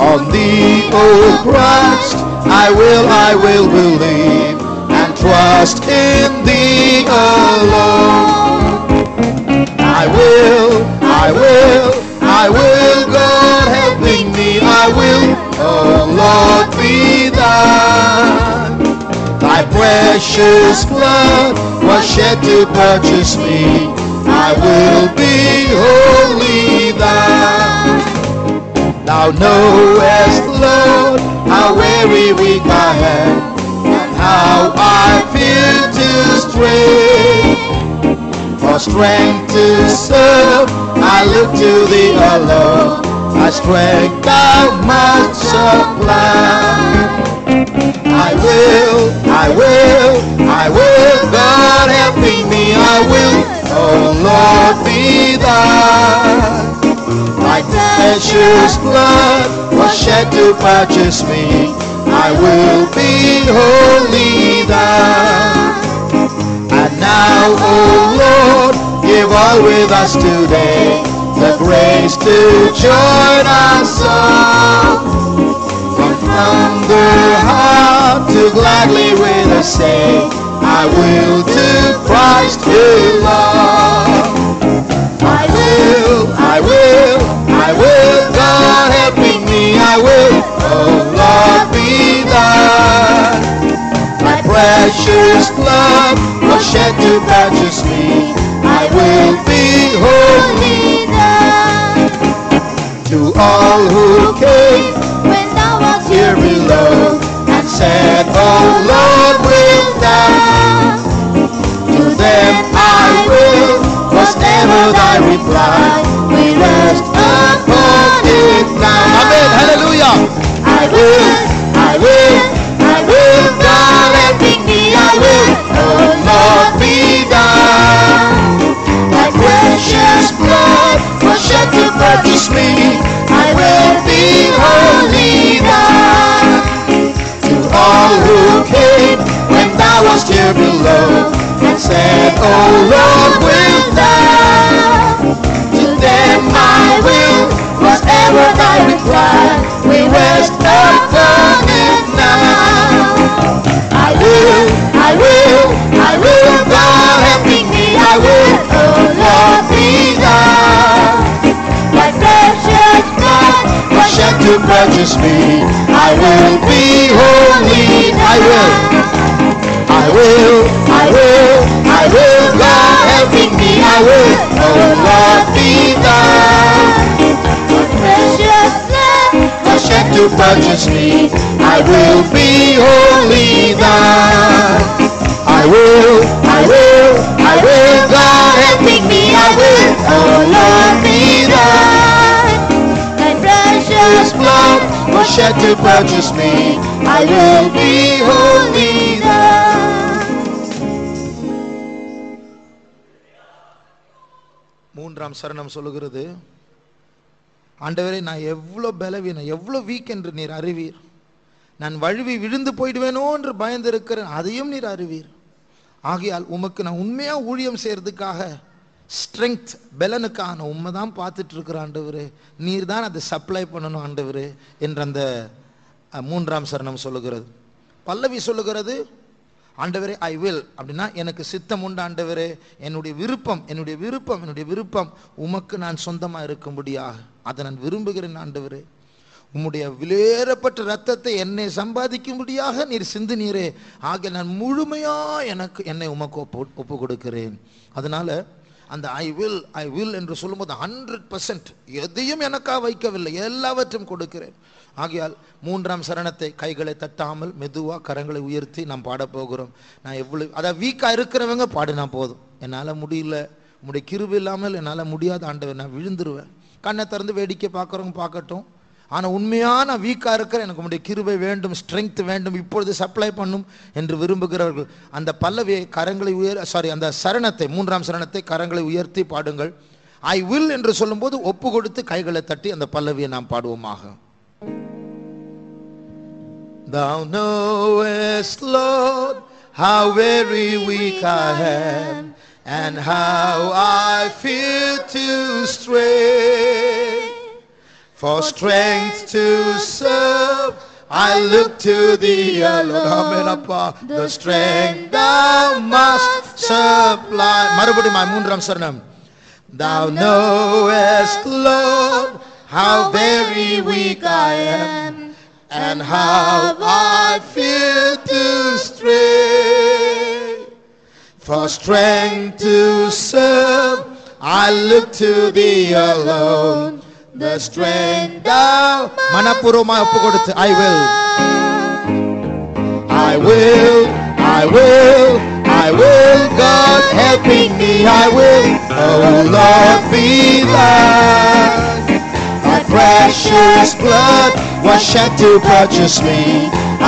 On thee, O Christ, I will, I will believe and trust in thee alone. I will, I will, I will, God helping me, I will, oh Lord, be thine. Thy precious blood was shed to purchase me. I will be wholly thine. Thou knowest, Lord, how very weak I am, and how I fear to stray. For strength to serve, I look to thee alone. My strength thou must supply. I will, I will, I will, God helping me, I will, oh Lord, be thine. Thy precious blood was shed to purchase me, I will be holy thine. Now, O Lord, give all with us today the grace to join our song. From thunder heart to gladly with us say, I will to Christ belong. I will, I will, I will, God helping me, I will, oh Lord, be thine. Precious blood was shed to purchase me. I will be wholly thine. To all who came When thou art here below and said, Oh Lord, wilt thou? To them I will, was ever thy reply. We rest upon it now. Amen. Hallelujah. I will, said, Oh Lord, wilt thou? To them I will, be holy God who all who came when thou wast here that was ever thy reply. We rest upon it shed purchase me. I will be holy. I will. I will. I will. I will. God helping me. I will. Oh Lord, be thine. Precious blood was shed to purchase me. I will be wholly thine. I will, I will, I will, God helping me, I will, oh Lord, be thine. His blood was shed to purchase me, I will be holy மூன்றாம் சரணம் சொல்லுகிறது. ஆண்டவரே நான் எவ்வளோ பலவீனம் எவ்வளோ week என்று நீர் அறிவீர். நான் வழுவி விழுந்து போயிடுவேனோ என்று பயந்திருக்கிறேன் அதையும் நீர் அறிவீர். ஆகையால் உமக்கு நான் உண்மையாக ஊழியம் செய்யறதுக்காக ஸ்ட்ரென்த் பலனுக்கான உண்மை தான் பார்த்துட்டு இருக்கிற ஆண்டவர். நீர் தான் அதை சப்ளை பண்ணணும் ஆண்டவர் என்ற அந்த மூன்றாம் சரணம் சொல்லுகிறது. பல்லவி சொல்லுகிறது ஆண்டவரே ஐ வில் அப்படின்னா எனக்கு சித்தம் உண்டு ஆண்டவரே. என்னுடைய விருப்பம் என்னுடைய விருப்பம் என்னுடைய விருப்பம் உமக்கு நான் சொந்தமாக இருக்கும்படியாக. அதை நான் விரும்புகிறேன் ஆண்டவரே. உம்முடைய விலேறப்பட்ட ரத்தத்தை என்னை சம்பாதிக்கும்படியாக நீர் சிந்தினீரே. ஆக நான் முழுமையாக எனக்கு என்னை உமக்கு ஒப்பு ஒப்பு கொடுக்கிறேன் அதனால் அந்த ஐ வில் ஐ வில் என்று சொல்லும்போது ஹண்ட்ரட் பர்சன்ட் எதையும் எனக்காக வைக்கவில்லை. எல்லாவற்றையும் கொடுக்கிறேன். ஆகையால் மூன்றாம் சரணத்தை கைகளை தட்டாமல் மெதுவாக கரங்களை உயர்த்தி நாம் பாடப்போகிறோம் நான் எவ்வளோ அதான் வீக்காக இருக்கிறவங்க பாடினா போதும். என்னால் முடியல. உங்களுடைய கிருவு இல்லாமல் என்னால் முடியாத ஆண்டவர் நான் விழுந்துருவேன். கண்ணை திறந்து வேடிக்கை பார்க்குறவங்க பார்க்கட்டும். ஆனால் உண்மையான வீக்காக இருக்கிற எனக்கு உங்களுடைய கிருபை வேண்டும் ஸ்ட்ரென்த் வேண்டும் இப்பொழுது சப்ளை பண்ணும் என்று விரும்புகிறவர்கள் அந்த பல்லவியை கரங்களை உயர் சாரி அந்த சரணத்தை மூன்றாம் சரணத்தை கரங்களை உயர்த்தி பாடுங்கள் ஐ வில் என்று சொல்லும்போது ஒப்பு கொடுத்து கைகளை தட்டி அந்த பல்லவியை நாம் பாடுவோமாக Thou knowest, Lord, how very weak I am, and how I feel to stray. For strength to serve, I look to thee alone. Amen, Appa. The strength thou must supply. மறுபடியும் மூன்றாம் சரணம். Thou knowest, Lord, how very weak I am, and how I feel to stray. For strength to serve, I look to thee alone. the strength of my മനപൂർവ്വമായി I will, I will, I will, I will, God helping me, I will, oh Lord, be Thou my precious blood was shed to purchase me,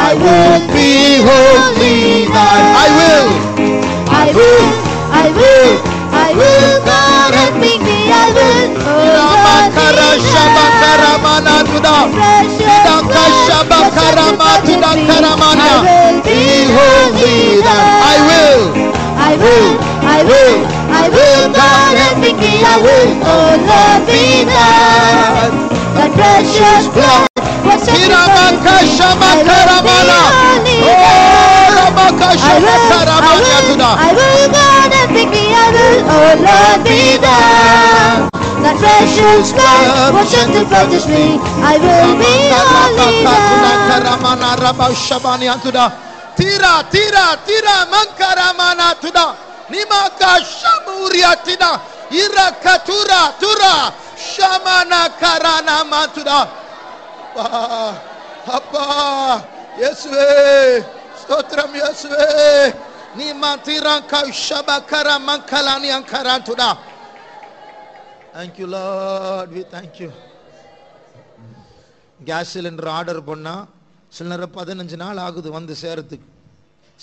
I will be wholly thine. I will, I will, I will. Dakara Shabakara Manatuda. Dakashabakara Matuda Karamana. Jehovah. I will. I will. I will. I will not let I will. Oh Lord, be thou. The precious blood. Kiramakasha Makaramana. Oh, Ramakasha Makaramana. I will, oh, I will, God, and think me, I will, oh Lord, be thou that precious blood was shed to purchase me. I will be holy. Tira, tira, tira, mankaramana tuda, nimaka shamuria tida, irakatura tura, shamana karana matuda. Papa, Yeswe, stotram Yeswe, nimatira kaushabakara mankalani ankarantuda. Thank you Lord we thank you gas cylinder order பண்ணால் சில நேரம் பதினஞ்சு நாள் ஆகுது வந்து சேரத்துக்கு.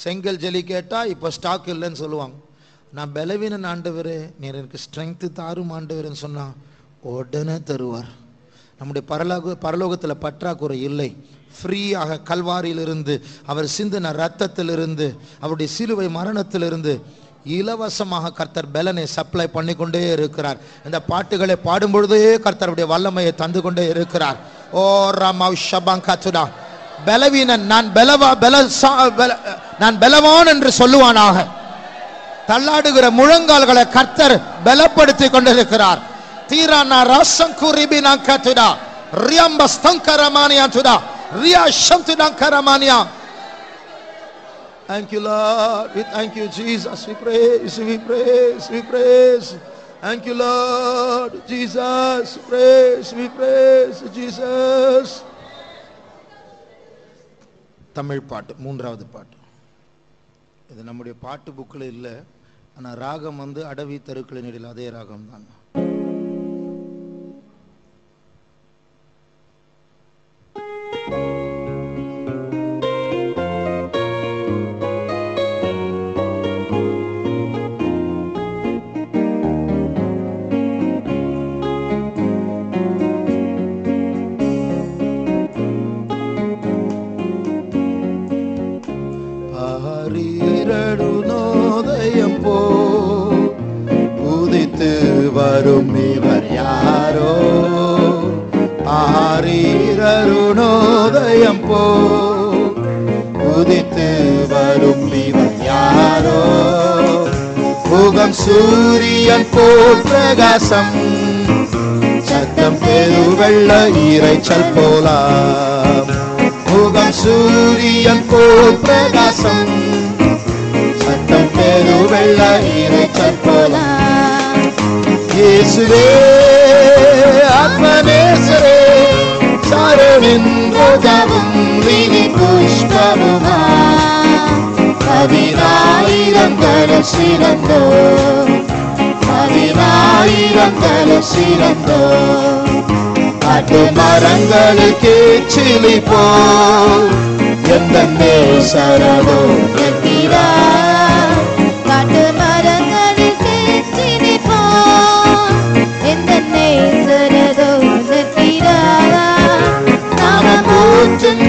செங்கல் jelly கேட்டால் இப்போ ஸ்டாக் இல்லைன்னு சொல்லுவாங்க. நான் பலவீனன் ஆண்டவர் நீர் எனக்கு ஸ்ட்ரென்த்து தாரும் ஆண்டவர்னு சொன்னால் உடனே தருவார். நம்முடைய பரலோக பரலோகத்தில் பற்றாக்குறை இல்லை. ஃப்ரீயாக கல்வாரியிலிருந்து அவர் சிந்தின ரத்தத்திலிருந்து அவருடைய சிலுவை மரணத்திலிருந்து இலவசமாக கர்த்தர் பலனை சப்ளை பண்ணி கொண்டே இருக்கிறார். இந்த பாட்டுகளை பாடும் பொழுதே கர்த்தருடைய வல்லமையை தந்து கொண்டே இருக்கிறார். ஓ ராமா ஷபாங்கா பலவீனன் நான் பலவா பல சா- நான் பலவான் என்று சொல்லுவானாக. தள்ளாடுகிற முழங்கால்களை கர்த்தர் பலப்படுத்தி கொண்டிருக்கிறார். தீரானா ராசங்குரிபினா கத்துடா. ரியாம்பஸ்தங்கரமானியா துடா. Riya சம்துடங்கரமானியா Thank you, Lord. We thank you, Jesus. We praise, we praise, we praise. Thank you, Lord. Jesus, praise, we praise, Jesus. Tamil பாட்டு மூன்றாவது பாட்டு இது நம்முடைய பாட்டு புக்கில் இல்லை ஆனால் ராகம் வந்து அடவி தெருக்களின் இடையில் அதே ராகம் தான் ஆரீரருணோதயம் போ. உதித்து வரும் இவன் யாரோ? முகம் சூரியன் போல் பிரகாசம். சத்தம் பெருவெள்ள இறைச்சல் போலாம். முகம் சூரியன் போல் பிரகாசம். சத்தம் பெருவெள்ள இறைச்சல் போலாம். இயேசுவே சாரோனின் ரோஜாவும் லீலி புஷ்பமுமா பதினாயிரங்கள் சிறந்தோ பதினாயிரங்கள் சிறந்தோ காட்டு மரங்களில் கேச்சிலி போ எந்த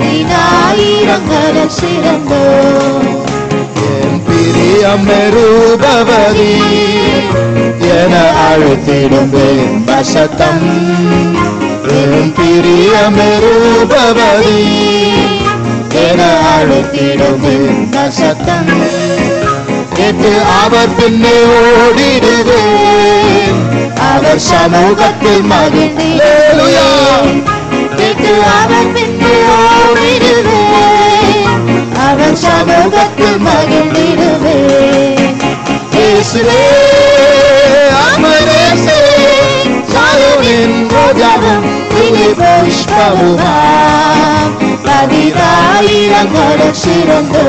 பதினாயிரங்கள் சிறந்தோ என் பிரியம் ரூபவதி என அழுத்திடும் வசத்தம். என் பிரியம் ரூபவதி என அழுத்திடும் வசத்தம். கேட்டு அவர் பின்னே ஓடிடுவேன். அவர் சமூகத்தில் மகிழ்ந்தேன் கேட்டு அவர் பின்னே ஓடிடுவேன். அவர் சமூகத்தில் மகிழ்ந்திடுவேன். இயேசுவே ஆத்மநேசரே சாரோனின் ரோஜாவும் இனி புஷ்பமுமா பதினாயிரங்கள் சிறந்தோ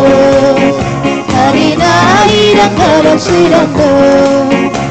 பதினாயிரங்கள் சிறந்தோ நேசரனுடையவரே அவர் மார்பில்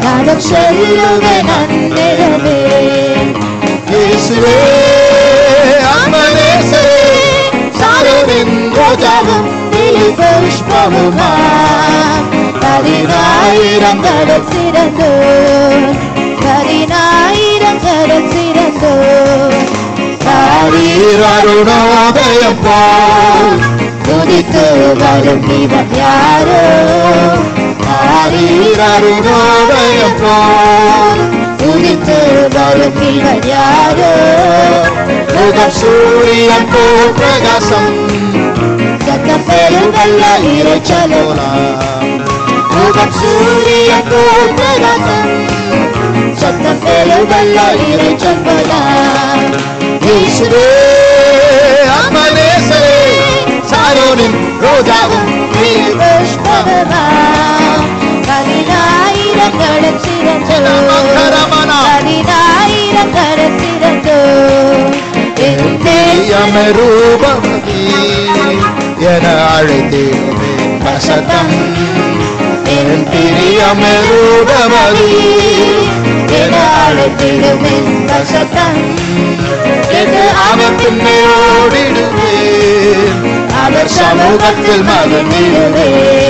Tuda makara நன்னிடமே இயேசுவே ஆத்மநேசரே சாரோனின் ரோஜாவும் இலி புஷ்பமுமா. பதினாயிரங்கள் சிறந்தோ. பதினாயிரங்கள் சிறந்தோ. அருணோதயம் போல் துதித்து வரும் இவன் யாரோ? துதித்து இவன் யாரோ? சூரியன் போல் பிரகாசம். சத்தம் பெருங்கல்ல இறைச்சலோ முகம் சூரியன் போல் பிரகாசம். சத்தம் பெருங்கல்ல இறைச்சல் போலா இயேசுவே ஆத்மநேசரே சாரோனின் ரோஜாவும். பதினாயிரங்கள் சிறந்தோ பதினாயிரங்கள் ரூபமதி என அழைத்தேன் வசதம் என் பிரியம் ரூபமதி என அவர் பின்னே ஓடிடுவேன் அவர் சமூகத்தில் மகிழ்ந்திடுவேன்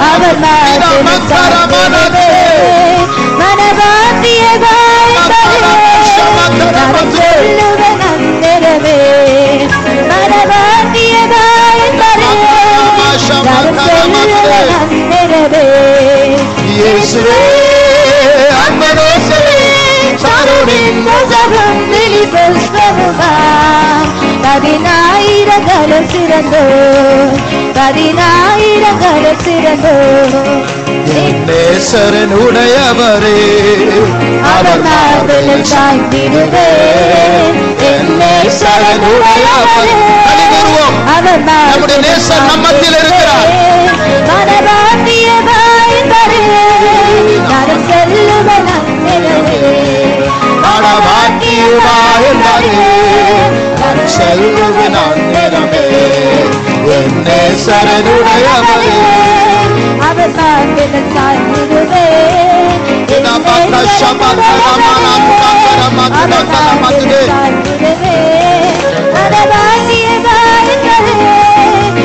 அவர் பார்த்து சார்ந்திடுவே என்னே சரணுடையவரே அவர் பார்த்து சார்ந்திடுவே மனவாத்தியதாய் நான் சொல்லுவேன் அந்தரவே மனவாத்தியதாய் அந்தரவே இயேசுவே ஆத்மநேசரே சாரோனின் புஷ்பமுகா பதினாயிரங்களும் சிறந்தோர் பதினாயிரங்களும் சிறந்தோர் நேசரனுடையவரே அவர் மார்பில் சாய்ந்திடுவேன் என் நேசரனுடையவரே கலிகூறுவோம். அவர் நம்முடைய நேசர் நம் மத்தியில் இருக்கிறார். மனவாட்டியமாய் தருவேன்.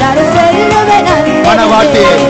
நான் செல்லுவன் அந்நிலமே.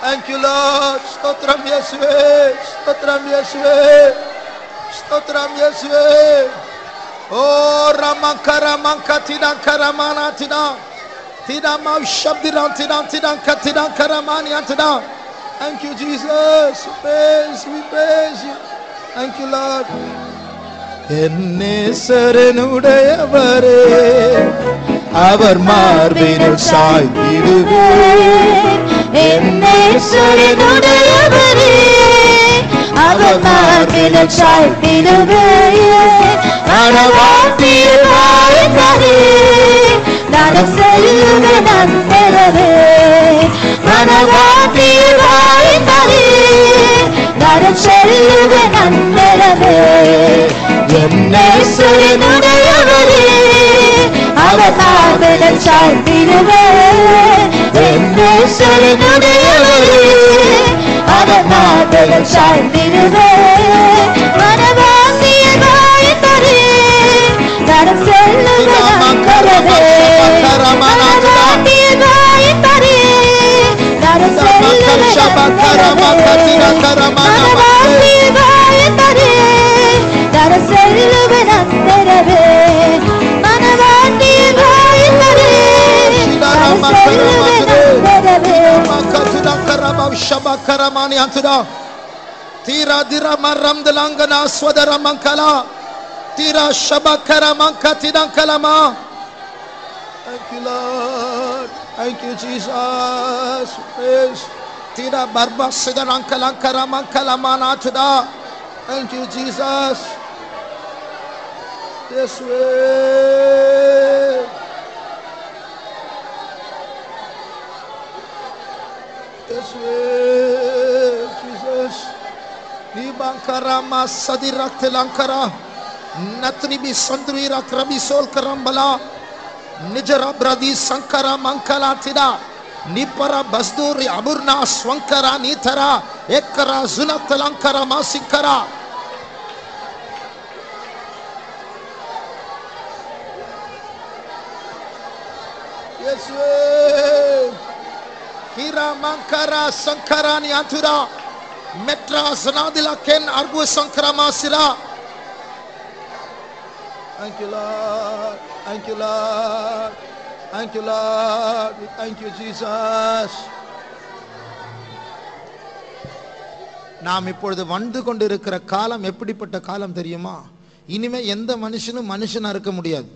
Thank you, Lord. Stotram Stotram Stotram Oh, Tidamam Tidam Thank you, Jesus. We praise, we praise you. Thank you, Lord. എന്നെ ശരണുടയവരേ அவர் மார்பினில் சாய்ந்திடுவேன் என்னேஸ்வரனுடையவரே அவர் மார்பில் சாய்த்திடுவேன் மனவாட்டியமாய் தரே நான் செல்லுவேன் அந்தரவே மனவாட்டியமாய் தரே நான் செல்லுவேன் அந்தரவே என்னேஸ்வரனுடையவரே அவர் மார்பில் சாய்த்திடுவேன் என்னேஸ்வரனுடையவரே அவர் மார்பில் சாய்ந்திடுவேன் மனவாசியமாய் தரே தரம் செல்லுவேன் அந்தரவே மனவாசியமாய் தரே தரம் செல்லுவேன் அந்தரவே மனவாசியமாய் தரே Shabakaramani Antuda Tira dira maram delangana swadara mankala Tira shabakara mankatidan kalama Thank you Lord. Thank you Jesus. Praise Tira barba sidaran kalankara mankala manatuda Thank you Jesus. This way Way, Jesus. Nibankara masadirak tilankara. Natribi sandrira krabi sol karambala. Nijara bradi sankara mankala tida. Nipara basduri aburna swankara nitara. Ekara zunatalankara masinkara. Yes, way. Mankara Sankarani Antura Metra Sanadila Ken Argu Sankarama Sira Thank you Lord Thank you Lord Thank you Lord We Thank you Jesus நாம் இப்பொழுது வந்து கொண்டிருக்கிற காலம் எப்படிப்பட்ட காலம் தெரியுமா இனிமே எந்த மனுஷனும் மனுஷனா இருக்க முடியாது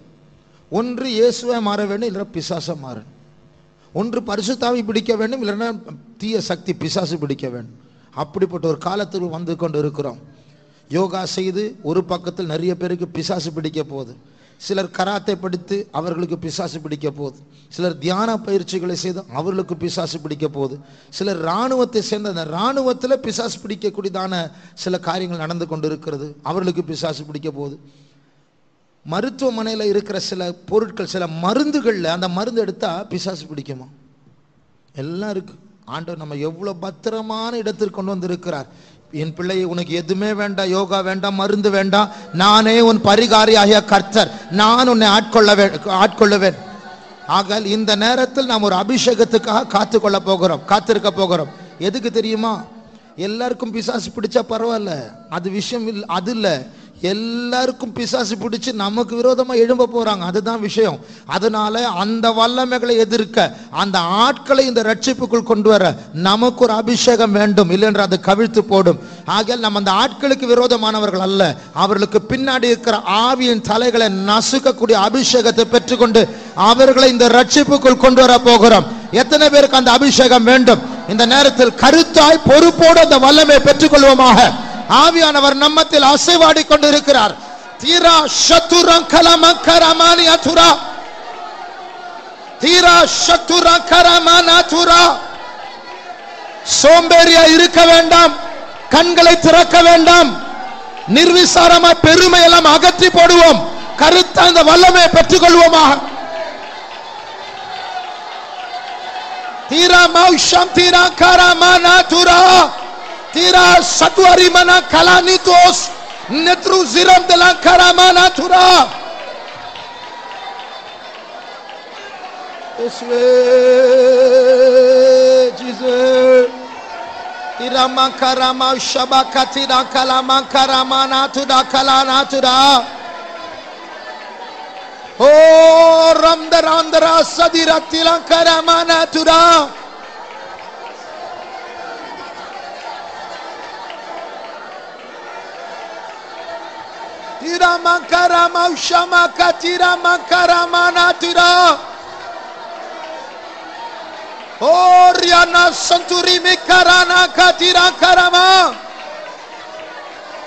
ஒன்று இயேசுவை மாற வேண்டும் இல்லை பிசாச மாறணும் ஒன்று பரிசுத்தாவி பிடிக்க வேண்டும் இல்லைன்னா தீய சக்தி பிசாசு பிடிக்க வேண்டும். அப்படிப்பட்ட ஒரு காலத்தில் வந்து கொண்டு இருக்கிறோம் யோகா செய்து ஒரு பக்கத்தில் நிறைய பேருக்கு பிசாசு பிடிக்க போகுது. சிலர் கராத்தை படித்து அவர்களுக்கு பிசாசு பிடிக்க போகுது. சிலர் தியான பயிற்சிகளை செய்து அவர்களுக்கு பிசாசு பிடிக்க போகுது. சிலர் இராணுவத்தை சேர்ந்த அந்த இராணுவத்தில் பிசாசு பிடிக்கக்கூடியதான சில காரியங்கள் நடந்து கொண்டு இருக்கிறது அவர்களுக்கு பிசாசு பிடிக்க போகுது. மருத்துவமனையில் இருக்கிற சில பொருட்கள் சில மருந்துகளில் அந்த மருந்து எடுத்தால் பிசாசு பிடிக்குமா? எல்லாம் இருக்கு. ஆண்டவர் நம்ம எவ்வளோ பத்திரமான இடத்திற்கு கொண்டு வந்திருக்கிறார். என் பிள்ளையை உனக்கு எதுவுமே வேண்டாம் யோகா வேண்டாம் மருந்து வேண்டாம். நானே உன் பரிகாரியாகிய கர்த்தர். நான் உன்னை ஆட்கொள்ள ஆட்கொள்ளுவேன். ஆக இந்த நேரத்தில் நாம் ஒரு அபிஷேகத்துக்காக காத்துக்கொள்ள போகிறோம் காத்திருக்க போகிறோம். எதுக்கு தெரியுமா? எல்லாருக்கும் பிசாசு பிடிச்சா பரவாயில்ல. அது விஷயம் இல்லை அது இல்லை. எல்லாருக்கும் பிசாசு பிடிச்சு நமக்கு விரோதமா எழும்ப போறாங்க. அதுதான் விஷயம். அதனால அந்த வல்லமைகளை எதிர்க்க அந்த ஆட்களை இந்த ரட்சிப்புக்குள் கொண்டு வர நமக்கு ஒரு அபிஷேகம் வேண்டும். இல்லைன்ற அது கவிழ்த்து போடும். ஆகியால் நம்ம அந்த ஆட்களுக்கு விரோதமானவர்கள் அல்ல. அவர்களுக்கு பின்னாடி இருக்கிற ஆவியின் தலைகளை நசுக்கக்கூடிய அபிஷேகத்தை பெற்றுக்கொண்டு அவர்களை இந்த ரட்சிப்புக்குள் கொண்டு வர போகிறோம். எத்தனை பேருக்கு அந்த அபிஷேகம் வேண்டும்? இந்த நேரத்தில் கருத்தாய் பொறுப்போடு அந்த வல்லமை பெற்றுக்கொள்வோமாக. ஆவியானவர் நம்மத்தில் அசைவாடி கொண்டிருக்கிறார். தீரா சத்துரம் கலமக்கரமானி அதுரா தீரா சத்துரம் கரமானாதுரா சோம்பேறியா இருக்க வேண்டாம். கண்களை திறக்க வேண்டாம். நிர்விசாரமா பெருமை எல்லாம் அகற்றி போடுவோம். கருத்த அந்த வல்லமையை பெற்றுக்கொள்வோமாக தீரா மௌஷம் தீரா கரமான Tura tira saduari mana kalanitos netru ziram delankara mana tura this way Jesus tiramankarama shabakati dankalamankarama natuda kalanatuda Oh, Ramdarandra Sadira Tilankarama Natura. Tira makarama shamaka tira makarama natuda Oriana Santuri Mikarana Katira Karama.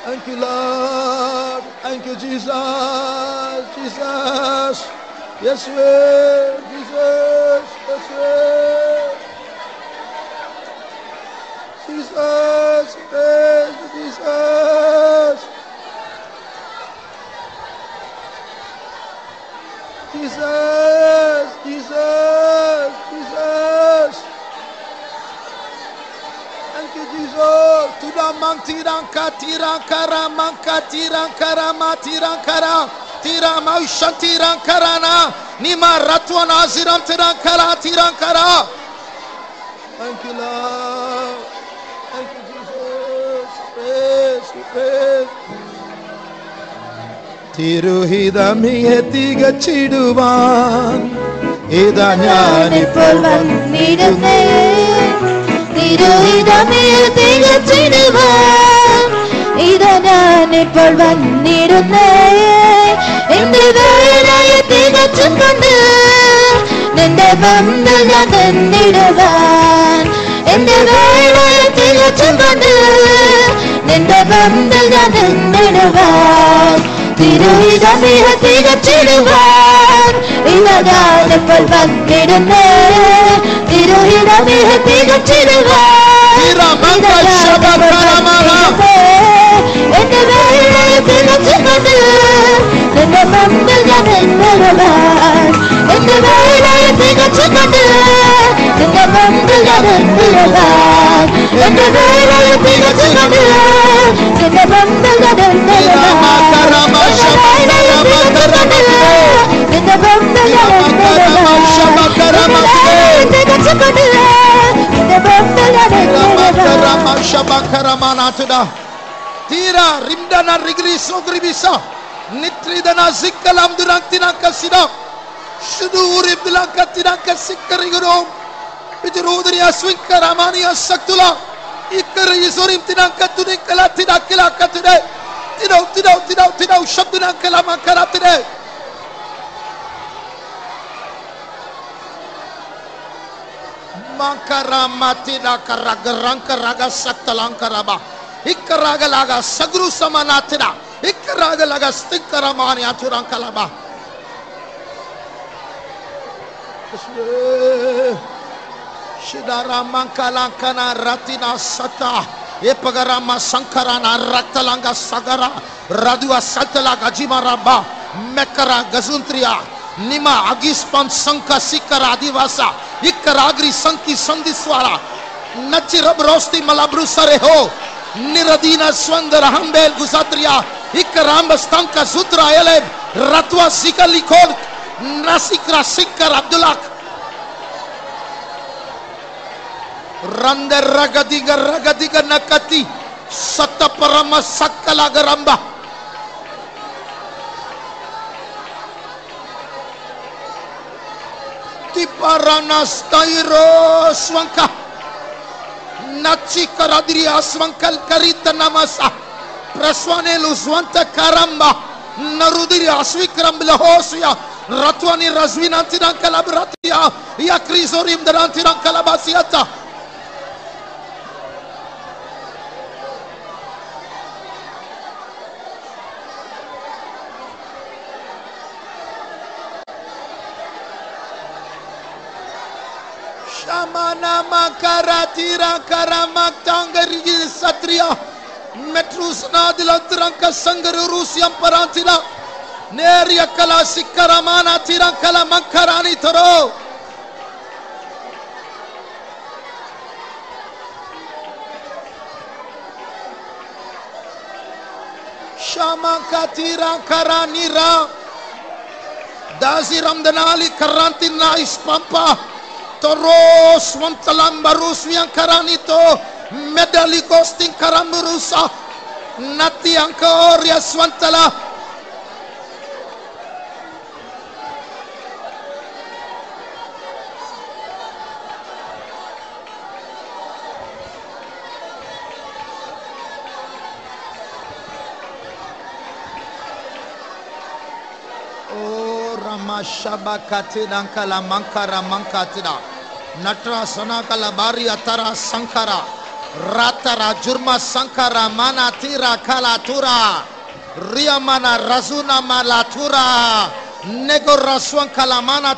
Thank you, Lord. Thank you, Jesus. Jesus. Yes, we. Jesus. Yes, we. Jesus. Yes, Jesus. Jesus, Jesus, Jesus. Thank you, Jesus. Tiraman kara tirankara manka tirankarama tirankara tirama shantirankarana nima ratwana ziram tirankara tirankara. Thank you, Lord. Thank you, Jesus. Praise, praise. തിരുഹിതമിയെ തികച്ചിടുവാൻ. ഇതാ ഞാനിപ്പോൾ തിരുഹിതമേൽ തികച്ചിടുവാൻ. ഇതാ ഞാനിപ്പോൾ വന്നിടുന്നേ. എന്റെ വേലയെ നിന്റെ ഞാൻ എന്റെ വേലയെ തികച്ചും നിന്റെ ഞാൻ തിരുവിത തികച്ചിടുവാൻ ഇവതാനിപ്പോൾ വന്നിടുന്ന തിരുവിത തികച്ചിടുവാൻ എന്റെ വേളയെ തികച്ചുന്നത് നിന്റെ മുമ്പിൽ ഞാൻ എന്റെ വേളയെ തികച്ചുന്നത് Tıkadan tıkadan tıkadan Ömrü böyle yapıyla tıkanıyor Tıkadan tıkadan tıkadan Başa böyle yapıyla tıkanıyor Tıkadan tıkadan tıkadan Tıkadan tıkadan tıkanıyor Tıkadan tıkadan tıkadan Tira rimdana rigri sogri bisa Nitridana zikkalam durang tinang kasidam Sudu urib durang katinang kasikari gurong بجرودني رياسوين كراماني السكتلا إكر يزوري تنان كتونين كلا تنا كلا كتنا تنا تنا تنا تناو شبنا كلا ما كلا تنا ಮಂಕರಾಮತಿನ سغرو سمانا تنا إكر ಸಗುರು ಸಮನಾಥಿನ ಇಕ್ಕರಾಗಲಾಗ كراماني أثوران كلا Krishna mankalankana ratina sata. Epagarama sankarana ratalanga sagara. Radua satalaga jimaraba. Mekara gazuntria. Nima agispan sanka sikara adivasa. Ikkaragri sanki sandiswara. Nachirabrosti malabrusare Niradina swandara hambel gusatria Ikaramba stanka sutra eleb Ratwa sikalikor Nasikra sikkar Abdullah Randa ragadiga ragadiga nakati. Sataparama sakkalagaramba Tiparana stairo swanka. Nachi karadria swankal karita namasa. Praswanelu swanta karamba. Narudiri asvikram lahosia Ratwani razvinantiran kalabratia. Ya Kshatriya மெட்ரூசனாதிலந்திரங்க சங்கரு ரூசியம் பராந்திலா நேரிய கலா சிக்கரமான திரங்கல மக்கராணி தரோ ஷாமா கதிரா கரா நிரா தாசிரம் தனாலி கராந்தின் நாய்ஸ் பம்பா terus mentelan baru yang karan itu. Medali kosting karan berusaha nanti yang ke orias ya mentelah Oh Katida Kala Mankara Mankatida Natra Sanakala Bari Atara Sankara Ratara Jurma Sankara Mana Tira Kalatura Riamana Razuna Malatura Nego Raswan Kalamana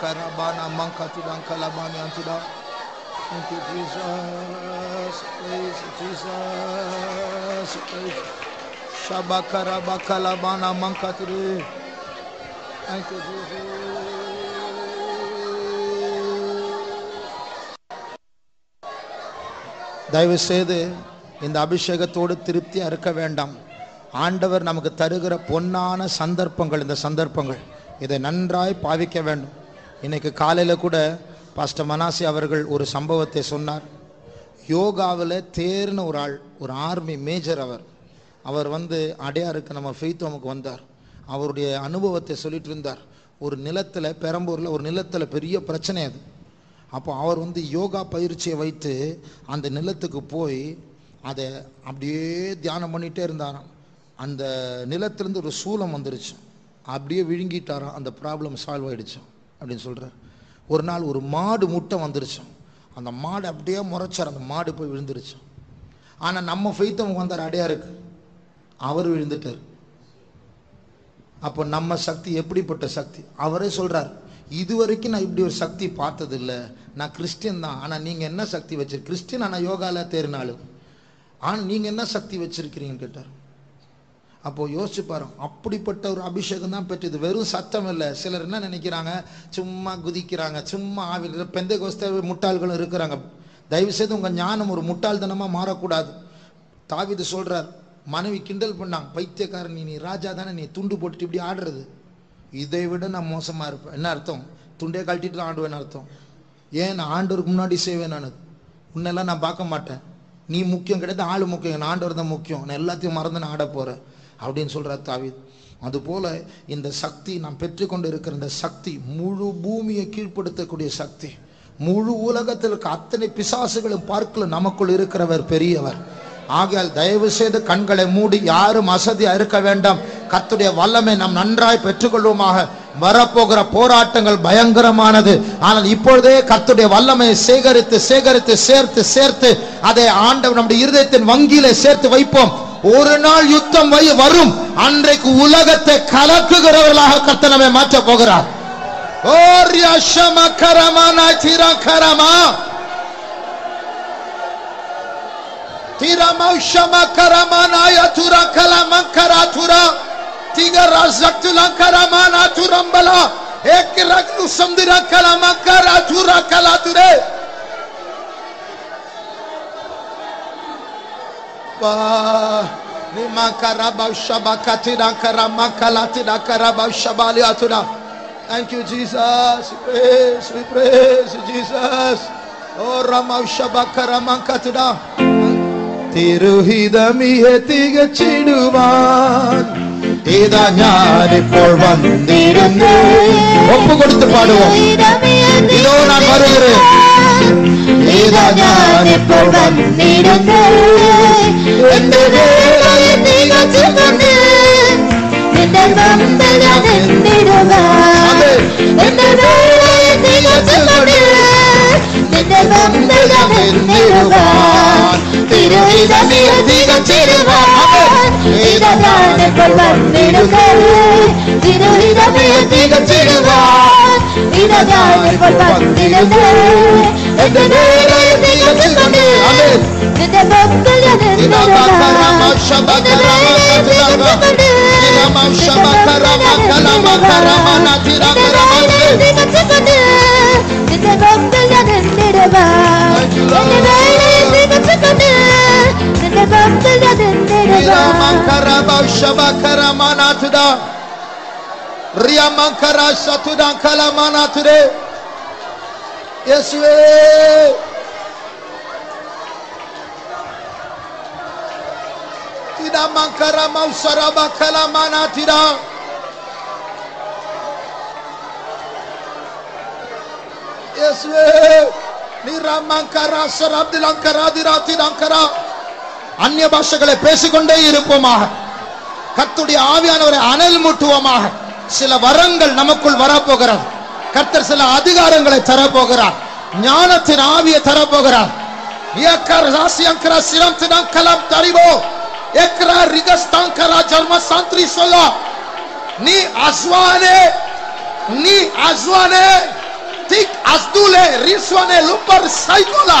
Karabana Shabakala Bakarabana Mankatidan Kalabani Antida. Thank you, Jesus. Praise Jesus. Praise you. Shabakara Bakalabana Mankatiri. Thank you, Jesus. தயவு செய்து இந்த அபிஷேகத்தோடு திருப்தியாக இருக்க வேண்டாம் ஆண்டவர் நமக்கு தருகிற பொன்னான சந்தர்ப்பங்கள் இந்த சந்தர்ப்பங்கள் இதை நன்றாய் பாவிக்க வேண்டும் இன்னைக்கு காலையில் கூட பாஸ்டர் மனாசி அவர்கள் ஒரு சம்பவத்தை சொன்னார். யோகாவில் தேர்ன ஒரு ஆள் ஒரு ஆர்மி மேஜர் அவர். அவர் வந்து அடையாருக்கு நம்ம ஃபெய்த்தோமுக்கு வந்தார். அவருடைய அனுபவத்தை சொல்லிட்டு இருந்தார். ஒரு நிலத்தில் பெரம்பூரில் ஒரு நிலத்தில் பெரிய பிரச்சனை அது. அப்போ அவர் வந்து யோகா பயிற்சியை வைத்து அந்த நிலத்துக்கு போய் அதை அப்படியே தியானம் பண்ணிகிட்டே இருந்தாராம். அந்த நிலத்திலேருந்து ஒரு சூலம் வந்துருச்சு. அப்படியே விழுங்கிட்டாராம். அந்த ப்ராப்ளம் சால்வ் ஆயிடுச்சு. அப்படின்னு சொல்கிறார் ஒரு நாள் ஒரு மாடு முட்டை வந்துருச்சோம் அந்த மாடு அப்படியே முறைச்சார். அந்த மாடு போய் விழுந்துருச்சோம் ஆனால் நம்ம ஃபெய்த்தவங்க வந்தார் அடையாருக்கு அவர் விழுந்துட்டார். அப்போ நம்ம சக்தி எப்படிப்பட்ட சக்தி? அவரே சொல்றார் இதுவரைக்கும் நான் இப்படி ஒரு சக்தி பார்த்ததில்லை. நான் கிறிஸ்டின் தான். ஆனால் நீங்கள் என்ன சக்தி வச்சிரு கிறிஸ்டின் ஆனால் யோகாவில் தேறினாலும். ஆனால் நீங்கள் என்ன சக்தி வச்சுருக்கிறீங்கன்னு கேட்டார். அப்போ யோசிச்சு பாரு அப்படிப்பட்ட ஒரு அபிஷேகம் தான் பெற்றது. வெறும் சத்தம் இல்லை. சிலர் என்ன நினைக்கிறாங்க? சும்மா குதிக்கிறாங்க சும்மா ஆவி பெந்த கோஸ்த முட்டாள்களும் இருக்கிறாங்க. தயவு செய்து உங்க ஞானம் ஒரு முட்டாள்தனமா மாறக்கூடாது. தாவிது சொல்றார் மனைவி கிண்டல் பண்ணாங்க. பைத்தியக்காரன் நீ நீ ராஜா தானே நீ துண்டு போட்டுட்டு இப்படி ஆடுறது? இதை விட நான் மோசமா இருப்பேன். என்ன அர்த்தம்? துண்டே கழட்டிட்டு தான் ஆடுவேன்னு அர்த்தம்? ஏன் நான் ஆண்டவருக்கு முன்னாடி செய்வேன் நான்? உன்னெல்லாம் நான் பார்க்க மாட்டேன். நீ முக்கியம் கிடையாது ஆள் முக்கியம். நான் ஆண்டவர் தான் முக்கியம். நான் எல்லாத்தையும் மறந்து நான் ஆட போறேன். அப்படின்னு சொல்கிறார் தாவீது. அதுபோல இந்த சக்தி நாம் பெற்றுக்கொண்டு இருக்கிற இந்த சக்தி முழு பூமியை கீழ்ப்படுத்தக்கூடிய சக்தி முழு உலகத்தில் இருக்க அத்தனை பிசாசுகளும் பார்க்கல நமக்குள் இருக்கிறவர் பெரியவர். ஆகையால் தயவு செய்து கண்களை மூடி யாரும் அசதியா இருக்க வேண்டாம். கத்துடைய வல்லமை நாம் நன்றாய் பெற்றுக்கொள்வோமாக. வரப்போகிற போராட்டங்கள் பயங்கரமானது. ஆனால் இப்பொழுதே கத்துடைய வல்லமையை சேகரித்து சேகரித்து சேர்த்து சேர்த்து அதை ஆண்டவர் நம்முடைய இருதயத்தின் வங்கியிலே சேர்த்து வைப்போம். ஒரு நாள் யுத்தம் வரும். அன்றைக்கு உலகத்தை கலக்குகிறவர்களாக கர்த்தர் நம்மை மாற்ற போகிறார். ஓ ரியஷம கரமானா திரா Baba. Thank you, Jesus. We praise, we praise Jesus. Oh, Ramau Shabakaramakatina. തിരുഹിതമിയെ തികച്ചിടുവാൻ ഇതാ ഞാനിപ്പോൾ വന്നിരുന്നു ഒപ്പ് കൊടുത്ത് പാടുവോ ഇതോ ഞാൻ വരുകേ வருகிறேன் ഇതാ ഞാനിപ്പോൾ വന്നിരുന്നു എന്റെ വേളയെ തികച്ചുകൊണ്ട് നിന്റെ മുമ്പിൽ ഞാൻ നിന്നിടുവാൻ എന്റെ വേളയെ തികച്ചുകൊണ്ട് നിന്റെ മുമ്പിൽ ഞാൻ നിന്നിടുവാൻ തിരുവിതമിയെ തികച്ചിടുവാൻ ഇതാ ഞാനിപ്പോൾ വന്നിരുന്നു തിരുവിതമിയെ തികച്ചിടുവാൻ ذلك والفضل تتبقى اليد Şabakaramanatıda Riamankara Satudan Kalamana today. Yes, we. Tida Mankara Mausaraba Kalamana Tida. Yes, we. Niramankara Sarabdilankara Diratidankara. அந்நிய பாஷைகளை பேசிக்கொண்டே இருப்போமாக கர்த்தருடைய ஆவியானவரை அனல் மூட்டுவோமாக சில வரங்கள் நமக்குள் வரப்போகிறார். கர்த்தர் சில அதிகாரங்களை தரப்போகிறார். ஞானத்தின் ஆவியை தரப்போகிறார். ஏக்கர் ராசியங்கர சிரம் தினங்கலம் தரிவோ ஏக்கரா ரிகஸ்தாங்கரா ஜர்ம சாந்திரி சொல்லா. நீ அஸ்வானே நீ அஸ்வானே திக் அஸ்துலே ரிஸ்வானே லுப்பர் சைகோலா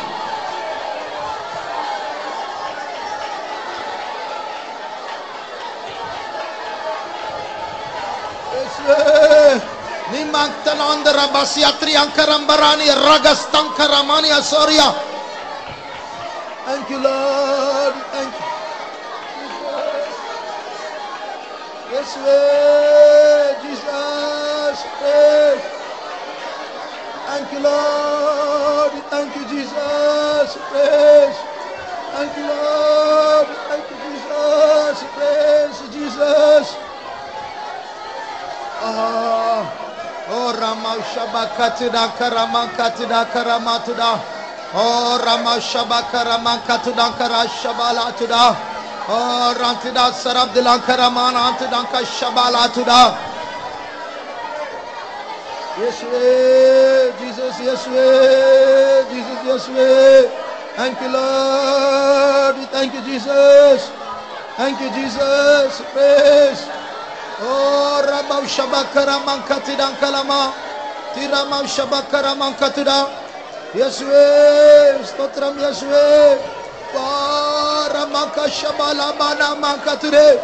Nimangtanandra Basiatri Ankarambarani Ragastankaramani Asoria. Thank you, Lord. Thank you. Yes, Lord. Jesus. Praise. Thank you, Lord. Thank you, Jesus. Praise. Thank you, Lord. Thank you, Jesus. Praise Jesus. Ah. Oh Rama Shabakatida Karamakatida Karamatuda. Oh Rama Shabakaramakatuda Karashabalatuda. Oh Rantida Sarabdila Karamana Antidanka Shabalatuda. Yes, way, Jesus, yes, way, Jesus, yes, way. Thank you, Lord. Thank you, Jesus. Thank you, Jesus. Praise. Oh Rabav Shabakara Mankatidan Kalama. Tiramav Shabakara Mankatida Yesve Stotram Yesve. Oh, Ramaka Shabala Mana Mankatide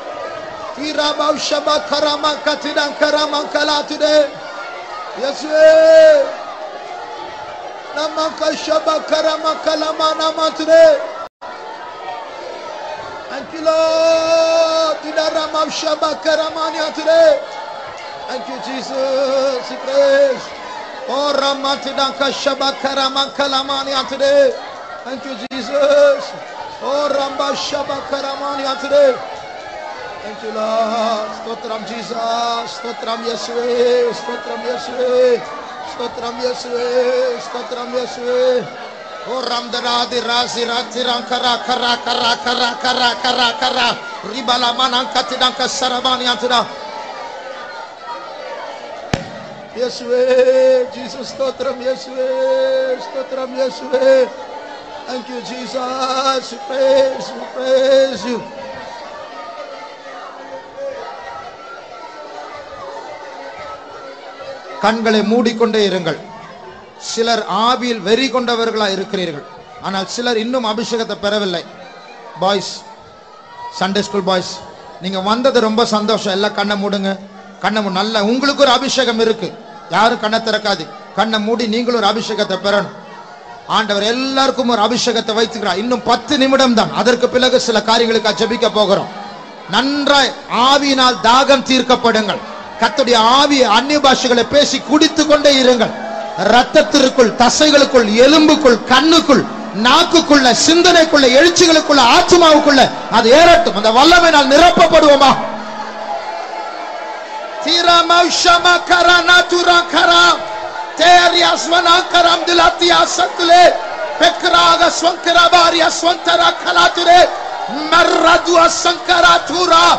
Tirabav Shabakara Mankatidan Karamankala Yesve. Namaka Shabakara Mankala Mana Matide Thank you Lord Thank you, Jesus. We praise. Oh, Ramatidanka Shabakaramankalamania today. Thank you, Jesus. Oh, Ramba Shabakaramania today. Thank you, Lord. Stotram Jesus. Stotram Yesue. Stotram Yesue. Stotram Yesue. Stotram Yesue. Oh, Ramdaradi Razi Rati Rankara Kara Kara Kara Kara Kara Kara Ribala Manankatidanka Saravani Antada. Yesue. Jesus. Stotram Yesue. Stotram Yesue. Thank you, Jesus. We praise, you praise you. கண்களை மூடிக்கொண்டே இருங்கள் சிலர் ஆவியில் வெறி கொண்டவர்களாக இருக்கிறீர்கள். ஆனால் சிலர் இன்னும் அபிஷேகத்தை பெறவில்லை. பாய்ஸ் சண்டே ஸ்கூல் பாய்ஸ் நீங்கள் வந்தது ரொம்ப சந்தோஷம். எல்லாம் கண்ணை மூடுங்க. கண்ணை மூ நல்ல உங்களுக்கு ஒரு அபிஷேகம் இருக்கு. யாரும் கண்ணை திறக்காது. கண்ணை மூடி நீங்களும் ஒரு அபிஷேகத்தை பெறணும். ஆண்டவர் எல்லாருக்கும் ஒரு அபிஷேகத்தை வைத்துக்கிறார் இன்னும் பத்து நிமிடம் தான் அதற்கு பிறகு சில காரியங்களுக்கு ஜபிக்க போகிறோம். நன்றாய் ஆவியினால் தாகம் தீர்க்கப்படுங்கள். கத்துடைய ஆவி அந்நிய பாஷைகளை பேசி குடித்து கொண்டே இருங்கள். ரத்தத்திற்குள் தசைகளுக்குள் எலும்புக்குள் கண்ணுக்குள் நாக்குக்குள்ள சிந்தனைக்குள்ள எழுச்சிகளுக்குள்ள ஆத்மாவுக்குள்ள அது ஏறட்டும். அந்த வல்லமை நான் நிரப்பப்படுவோமா? தீரமௌஷம கரனா சத்துலே ஸ்வந்தரா மர்ரதுவ சங்கரா Tura.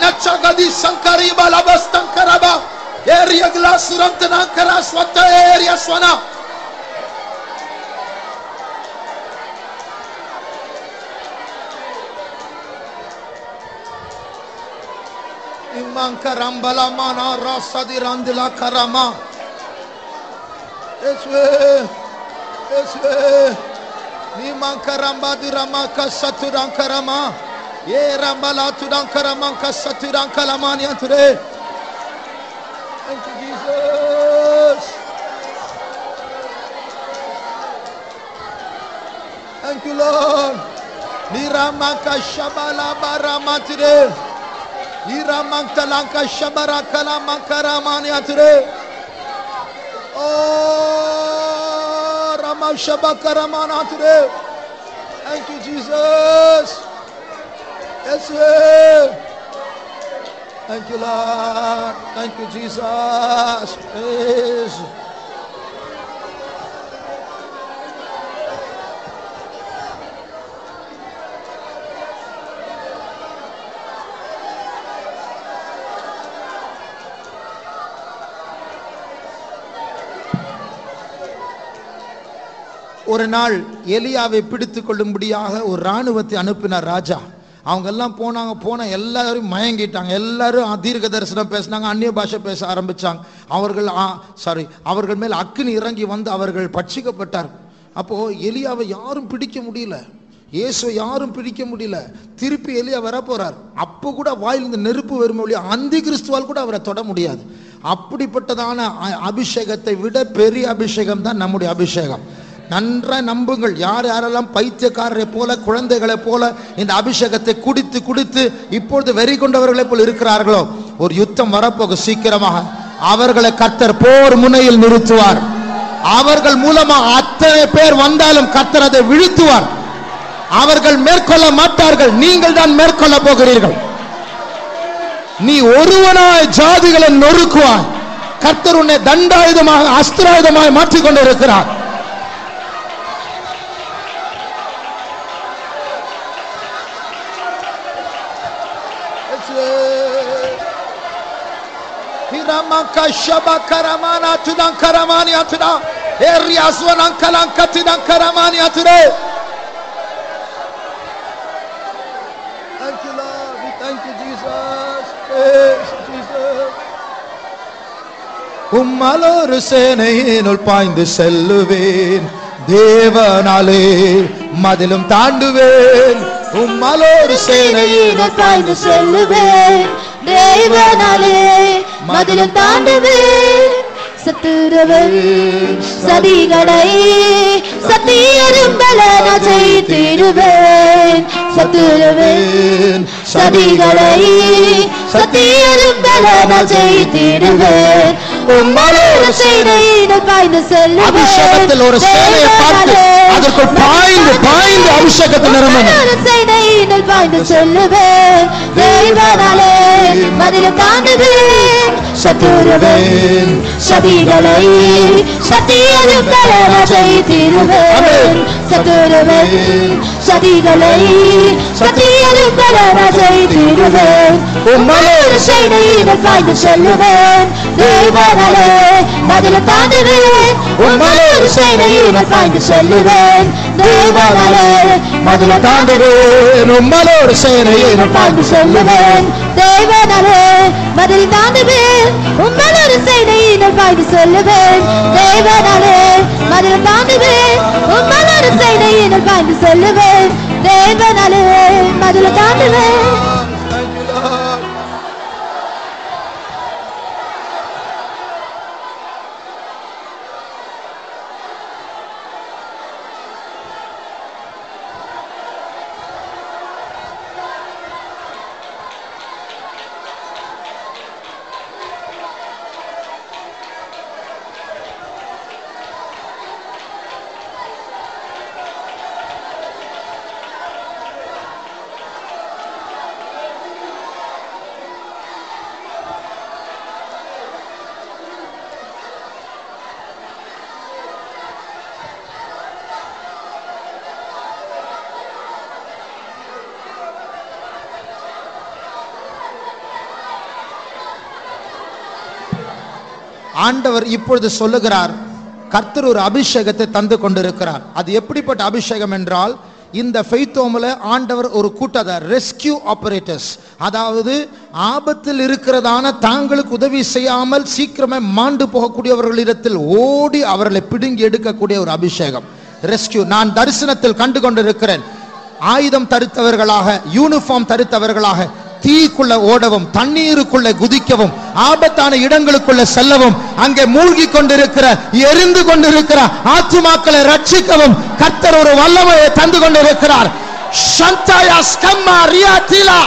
நச்சகதி Sankari பலபஸ்தங்கரபா Eriagla surantana kara swata eria swana. Imanka rambala mana rasadi randila karama. Eswe. Eswe. Nimanka rambadi ramaka saturan karama. Ye rambala tudan karamanka saturan kalamani anture. Jesus. Thank you, Lord. Niramaka shabala baramatire. Iramangtalanka shabarakala mankaramani atre. Oh, Rama shabakaramana atre. Thank you, Jesus. Yes, sir. Thank you, Lord. Thank you, Jesus. Praise. ஒரு நாள் எலியாவை பிடித்து கொள்ளும்படியாக ஒரு ராணுவத்தை அனுப்பினார் ராஜா அவங்க எல்லாம் போனாங்க போன எல்லாரும் மயங்கிட்டாங்க. எல்லாரும் தீர்க்க தரிசனம் பேசினாங்க அந்நிய பாஷை பேச ஆரம்பிச்சாங்க. அவர்கள் சாரி அவர்கள் மேல் அக்கினி இறங்கி வந்து அவர்கள் பட்சிக்கப்பட்டார் அப்போ எலியாவை யாரும் பிடிக்க முடியல. இயேசுவை யாரும் பிடிக்க முடியல. திருப்பி எலியா வர அப்போ கூட வாயிலிருந்து நெருப்பு வரும் வழியா அந்தி கிறிஸ்துவால் கூட அவரை தொட முடியாது. அப்படிப்பட்டதான அ- அபிஷேகத்தை விட பெரிய அபிஷேகம் தான் நம்முடைய அபிஷேகம். நன்றாக நம்புங்கள். யார் யாரெல்லாம் பைத்தியக்காரரை போல குழந்தைகளைப் போல இந்த அபிஷேகத்தை குடித்து குடித்து இப்பொழுது வெறி கொண்டவர்களைப் போல் இருக்கிறார்களோ? ஒரு யுத்தம் வரப்போக சீக்கிரமாக. அவர்களை கர்த்தர் போர் முனையில் நிறுத்துவார். அவர்கள் மூலமா அத்தனை பேர் வந்தாலும் கர்த்தர் அதை விழுத்துவார். அவர்கள் மேற்கொள்ள மாட்டார்கள். நீங்கள் தான் மேற்கொள்ள போகிறீர்கள். நீ ஒருவனாய் ஜாதிகளை நொறுக்குவாய். கர்த்தர் உன்னை தண்டாயுதமாக அஸ்திராயுதமாக மாற்றிக் கொண்டிருக்கிறார் Hiramaka Shabakaramana Tudan Karamani Atuda Eriaswanan Kalankatidan Karamani Atude Thank you Lord, we thank you Jesus Praise you, Jesus உம்மலொரு சேனையினுள் பாய்ந்து செல்லுவேன் தேவனாலே மதிலும் தாண்டுவேன் உம்மலொரு சேனையினுள் பாய்ந்து செல்லுவேன் தேவனாலே மதிலும் தாண்டவே சத்துருவன் சதிகளை சத்தியரும்பலன செய்திருவேன் சத்துருவேன் சதிகளை சத்தியரும்பலன ஜெயித்திடுவேன் செய்திருவேன் அபிஷேகத்தில் ஒரு சேனையை பார்த்து அதற்குள் பாய்ந்து பாய்ந்து அபிஷேகத்தை நிரம்பணும் பாய்ந்து செல்லுவேன் மதில தாண்டுவேன் சத்துருவேன். சதிகளை சத்தியரும்பலன ஜெயித்திடுவேன் சத்துருவேன். சதிகளை சத்தியரும்பலன ஜெயித்திடுவேன் உம்மளோடு சேனையினர் பாய்ந்து செல்லுவேன். தேவனே மதில தாண்டுவேன் உம்மளோடு சேனையினர் பாய்ந்து செல்லுவேன். தேவனே மதில தாண்டுவேன் உம்மலோடு சேனையை நான் பாய்ந்து செல்லுவேன். தேவனே மதில் தாண்டுவேன் உம்மலோடு சேனையினர் பாய்ந்து சொல்லுவேன். தேவனாலே மதில் தாண்டுவேன் உம்மலோடு சேனையினர் பாய்ந்து சொல்லுவேன். தேவனாலே மதில் தாண்டுவேன் ஆண்டவர் இப்பொழுது சொல்லுகிறார் கர்த்தர் ஒரு அபிஷேகத்தை தந்து கொண்டிருக்கிறார். அது எப்படிப்பட்ட அபிஷேகம் என்றால் இந்த ஃபெய்த்தோமில் ஆண்டவர் ஒரு கூட்டத்தை ரெஸ்கியூ ஆபரேட்டர்ஸ் அதாவது ஆபத்தில் இருக்கிறதான தாங்களுக்கு உதவி செய்யாமல் சீக்கிரமே மாண்டு போகக்கூடியவர்களிடத்தில் ஓடி அவர்களை பிடுங்கி எடுக்கக்கூடிய ஒரு அபிஷேகம். ரெஸ்கியூ நான் தரிசனத்தில் கண்டு கொண்டிருக்கிறேன் ஆயுதம் தரித்தவர்களாக யூனிஃபார்ம் தரித்தவர்களாக தீக்குள்ள ஓடவும் தண்ணீருக்குள்ள குதிக்கவும் ஆபத்தான இடங்களுக்குள்ள செல்லவும் அங்கே மூழ்கி கொண்டிருக்கிற எரிந்து கொண்டிருக்கிற ஆத்துமாக்களை ரட்சிக்கவும் கர்த்தர் ஒரு வல்லமையை தந்து கொண்டிருக்கிறார். சந்தாயா ஸ்கம்மா ரியா தீலா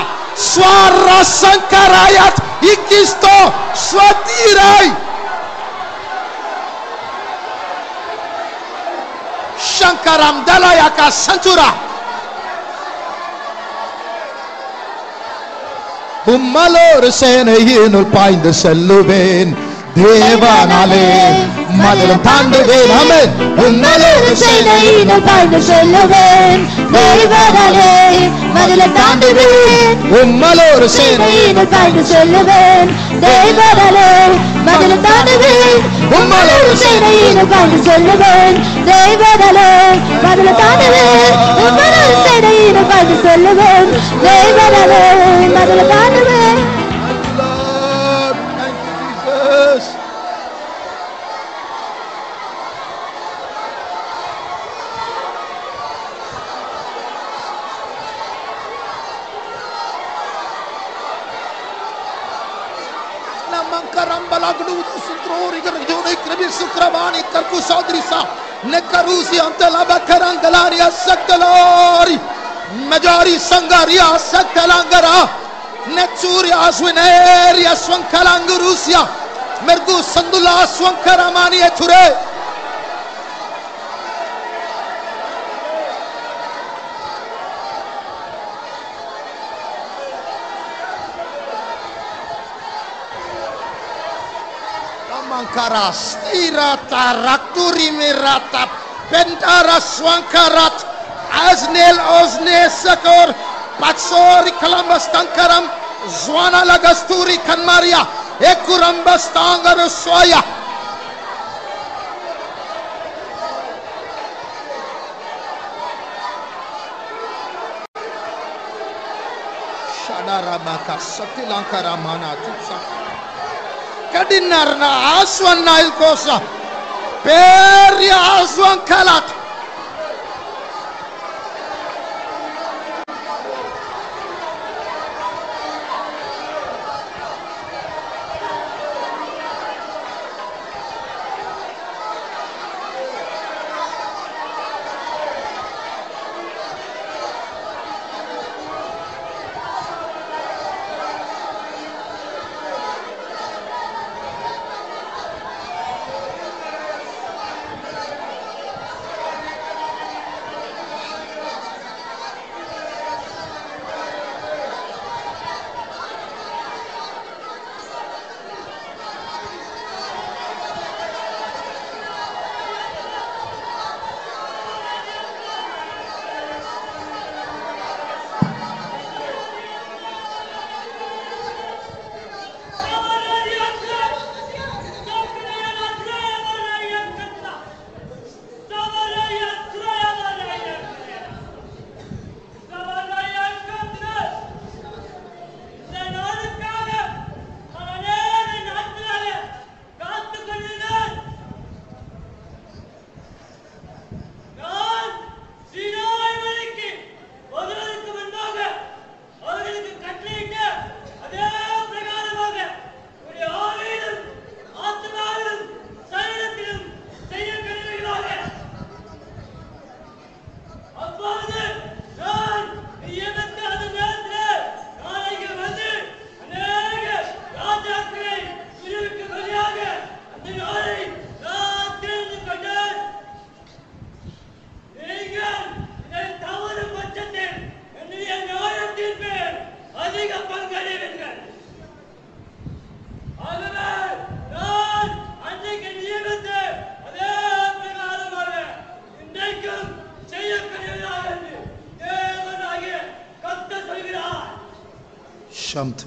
ஸ்வார சங்கராயாத் இக்கிஸ்தோ ஸ்வதீராய். சங்கரம் தலயாக்கா சஞ்சுரா. உம்மலோரு சேனையினுள் பாய்ந்து செல்லுவேன். தேவனாலே மதிலும் தாண்டுவேன் அமேன் உம்மலோரு சேனையினர் பாய்ந்து செல்லுவேன். தேவனாலே மதில தாண்டுவேன் உம்மலோரு சேனையினர் பாய்ந்து செல்லுவேன். தேவனாலே மதில தாண்டுவேன் உம்மளோடு சேனையினர் பாய்ந்து செல்லுவேன். தேவனாலே மதில தாண்டுவேன் உம்மளோடு சேனையினர் பாய்ந்து செல்லுவேன். தேவனாலே மதில தாண்டுவேன் Lord, Karku Saudrisa, Nekarusi Antelaba Karangalaria Sakalori, Majori Sangaria Sakalangara, Netsuria Aswinaria Swankalangurusia, Mergu Sandula Swankaramani Ture. Swankara Stirata Rakturi Mirata Bendara Swankarat Aznel Ozne Sakur Patsori Kalambas Tankaram Zwana Lagasturi Kanmaria Ekurambas Tangara Swaya Shadarabaka Satilankara Manatitsaka كدينرنا عسوان نايل كوسا بير يا عسوان كالات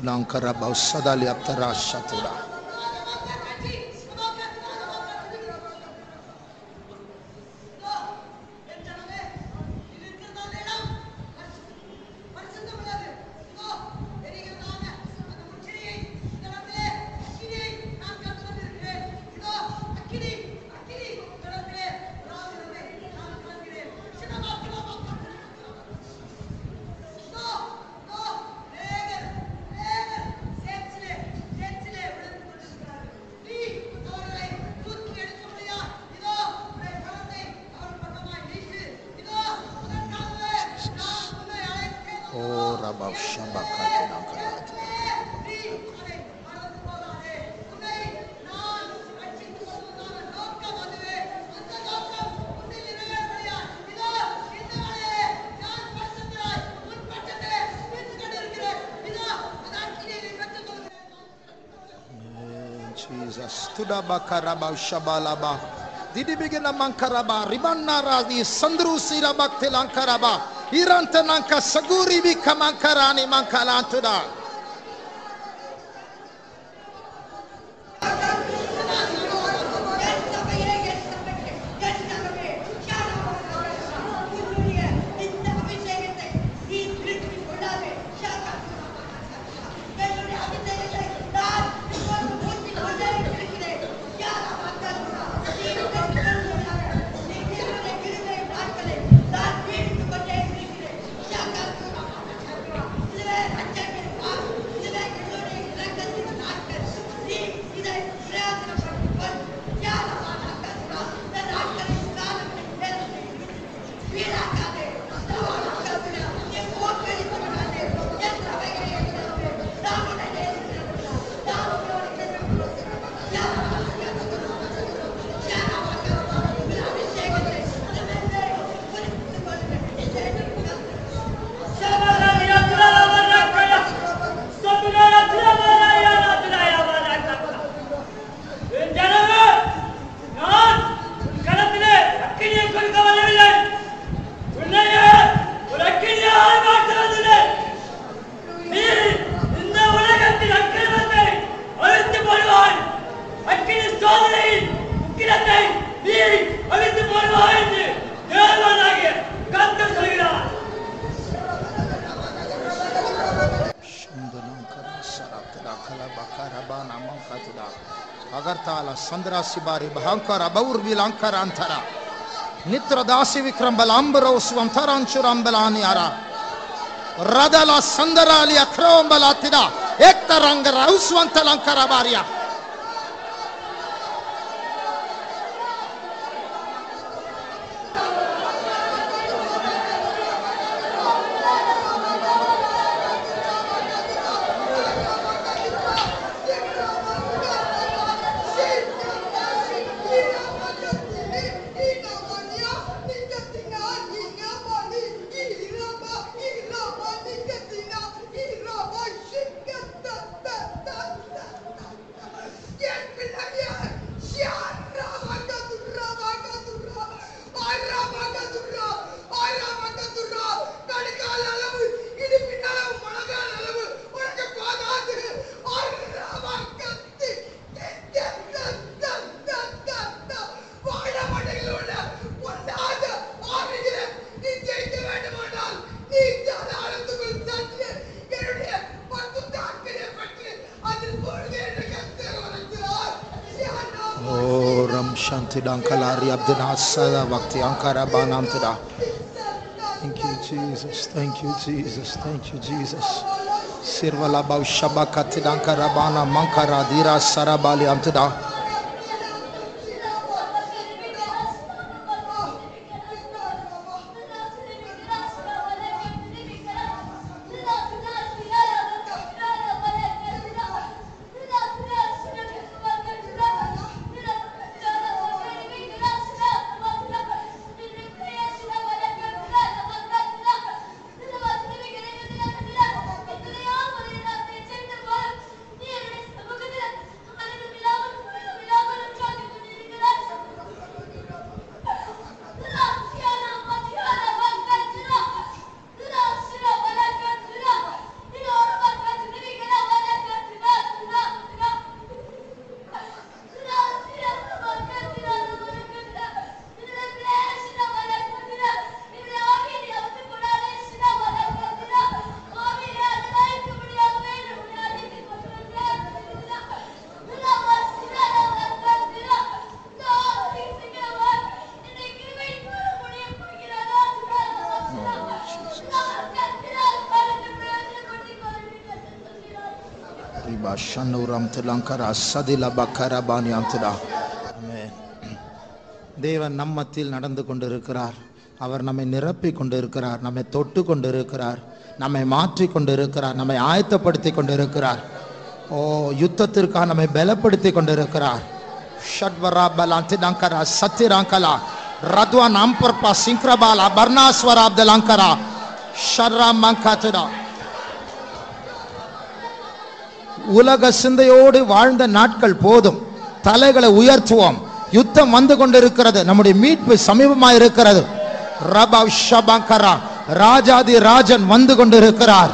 আপনা অঙ্কার বা সদালি আপনার রাশ সাথে tuda bakara shabala ba didi bigena mankara ribanna ra di sandru sira bak telankara ba irante nanka saguri bi kamankara mankalantuda சந்திராசி Pari பகாங்கார அபௌர்வில் அங்கார அந்தரா நித்ர தாசி விக்ரம் பல அம்பரோ சுவந்தராஞ்சு ராம்பலானி அரா ரதல சந்தராலி அக்ரோம்பலாத்திதா ஏக்தரங்க ரவுஸ்வந்தல் அங்கார பாரியா Thank you, Jesus. Thank you, Jesus. Thank you, Jesus. Sirvala Baushabakati Dankarabana Mankara Dira Sarabali Amtida. ஷன்னூரம் திலங்கரா சதில பக்கர பானியாம் தேவன் நம்மத்தில் நடந்து கொண்டிருக்கிறார் அவர் நம்மை நிரப்பி கொண்டிருக்கிறார் நம்மை தொட்டு கொண்டிருக்கிறார் நம்மை மாற்றி கொண்டிருக்கிறார் நம்மை ஆயத்தப்படுத்தி கொண்டிருக்கிறார் ஓ யுத்தத்திற்காக நம்மை பலப்படுத்தி கொண்டிருக்கிறார் ஷட்வரா பலாந்திலங்கரா சத்திராங்கலா ரத்வா நாம்பர்பா சிங்க்ரபாலா பர்ணாஸ்வராப்தலங்கரா ஷர்ரா மங்காத்துடா உலக சிந்தையோடு வாழ்ந்த நாட்கள் போதும். தலைகளை உயர்த்துவோம். யுத்தம் வந்து கொண்டிருக்கிறது. நம்முடைய மீட்பு சமீபமாக இருக்கிறது. ரபவ் ஷபங்கரா. ராஜாதி ராஜன் வந்து கொண்டிருக்கிறார்.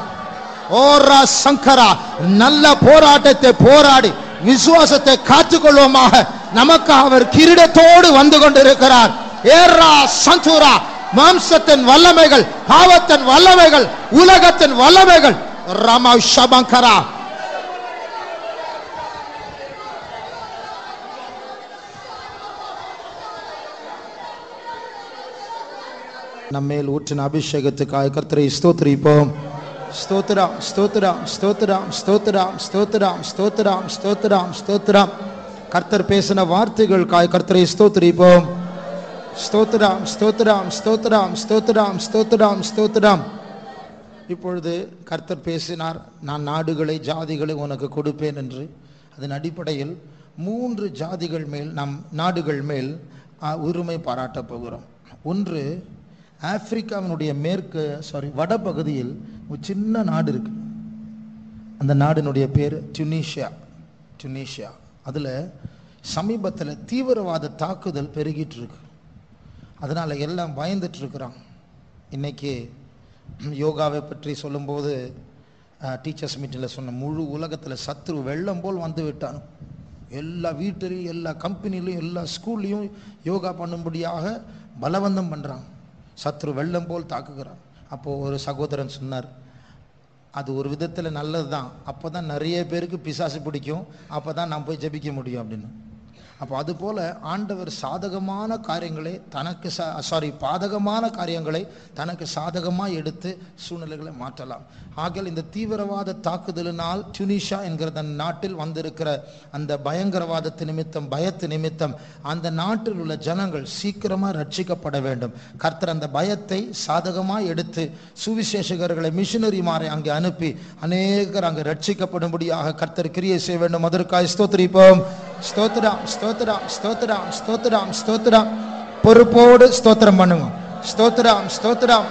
ஓரா சங்கரா நல்ல போராட்டத்தை போராடி விசுவாசத்தை காத்துக்கொள்வோமாக. நமக்கு அவர் கிரீடத்தோடு வந்து கொண்டிருக்கிறார். ஏரா சந்துரா மாம்சத்தின் வல்லமைகள் பாவத்தின் வல்லமைகள் உலகத்தின் வல்லமைகள். ரமா ஷபங்கரா நம்மேல் ஊற்றின அபிஷேகத்துக்காக கர்த்தரை ஸ்தோத்திரிப்போம் ஸ்தோத்திரம் ஸ்தோத்திரம் ஸ்தோத்திரம் ஸ்தோத்திரம் ஸ்தோத்திரம் ஸ்தோத்திரம் ஸ்தோத்திரம் ஸ்தோத்திரம் கர்த்தர் பேசின வார்த்தைகளுக்காய் கர்த்தரை ஸ்தோத்திரிப்போம் ஸ்தோத்திரம் ஸ்தோத்திரம் ஸ்தோத்திரம் ஸ்தோத்திரம் ஸ்தோத்திரம் ஸ்தோத்திரம் இப்பொழுது கர்த்தர் பேசினார் நான் நாடுகளை ஜாதிகளை உனக்கு கொடுப்பேன் என்று அதன் அடிப்படையில் மூன்று ஜாதிகள் மேல் நம் நாடுகள் மேல் உரிமை பாராட்டப் போகிறோம் ஒன்று ஆப்பிரிக்காவினுடைய மேற்கு சாரி வடபகுதியில் ஒரு சின்ன நாடு இருக்கு. அந்த நாடினுடைய பேர் டுனீஷியா டுனீஷியா அதில் சமீபத்தில் தீவிரவாத தாக்குதல் பெருகிட்டு இருக்கு. அதனால் எல்லாம் பயந்துட்டு இருக்கிறான் இன்றைக்கி யோகாவை பற்றி சொல்லும்போது டீச்சர்ஸ் மீட்டிங்கில் சொன்ன முழு உலகத்தில் சத்ரு வெள்ளம் போல் வந்து விட்டான். எல்லா வீட்டிலையும் எல்லா கம்பெனிலையும் எல்லா ஸ்கூல்லையும் யோகா பண்ணும்படியாக பலவந்தம் பண்ணுறான் சத்ரு வெள்ளம் போல் தாக்குகிறான். அப்போது ஒரு சகோதரன் சொன்னார் அது ஒரு விதத்தில் நல்லது தான் அப்போ தான் நிறைய பேருக்கு பிசாசு பிடிக்கும். அப்போ தான் நான் போய் ஜெபிக்க முடியும் அப்படின்னு. அப்போ அதுபோல் ஆண்டவர் சாதகமான காரியங்களை தனக்கு சா சாரி பாதகமான காரியங்களை தனக்கு சாதகமாக எடுத்து சூழ்நிலைகளை மாற்றலாம். ஆகல் இந்த தீவிரவாத தாக்குதலினால் டுனிஷா என்கிற அந்த நாட்டில் வந்திருக்கிற அந்த பயங்கரவாதத்து நிமித்தம் பயத்து நிமித்தம் அந்த நாட்டில் உள்ள ஜனங்கள் சீக்கிரமாக ரட்சிக்கப்பட வேண்டும். கர்த்தர் அந்த பயத்தை சாதகமாக எடுத்து சுவிசேஷகர்களை மிஷினரிமாரை அங்கே அனுப்பி அநேகர் அங்கே ரட்சிக்கப்படும்படியாக கர்த்தர் கிரியை செய்ய வேண்டும். அதற்காக ஸ்தோத்திரிப்போம். ஸ்தோத்ராம் ஸ்தோத்ராம் ஸ்தோத்ராம் ஸ்தோத்ராம் ஸ்தோத்ராம் பொறுப்போடு ஸ்தோத்திரம் பண்ணுங்க. ஸ்தோத்ராம் ஸ்தோத்ராம்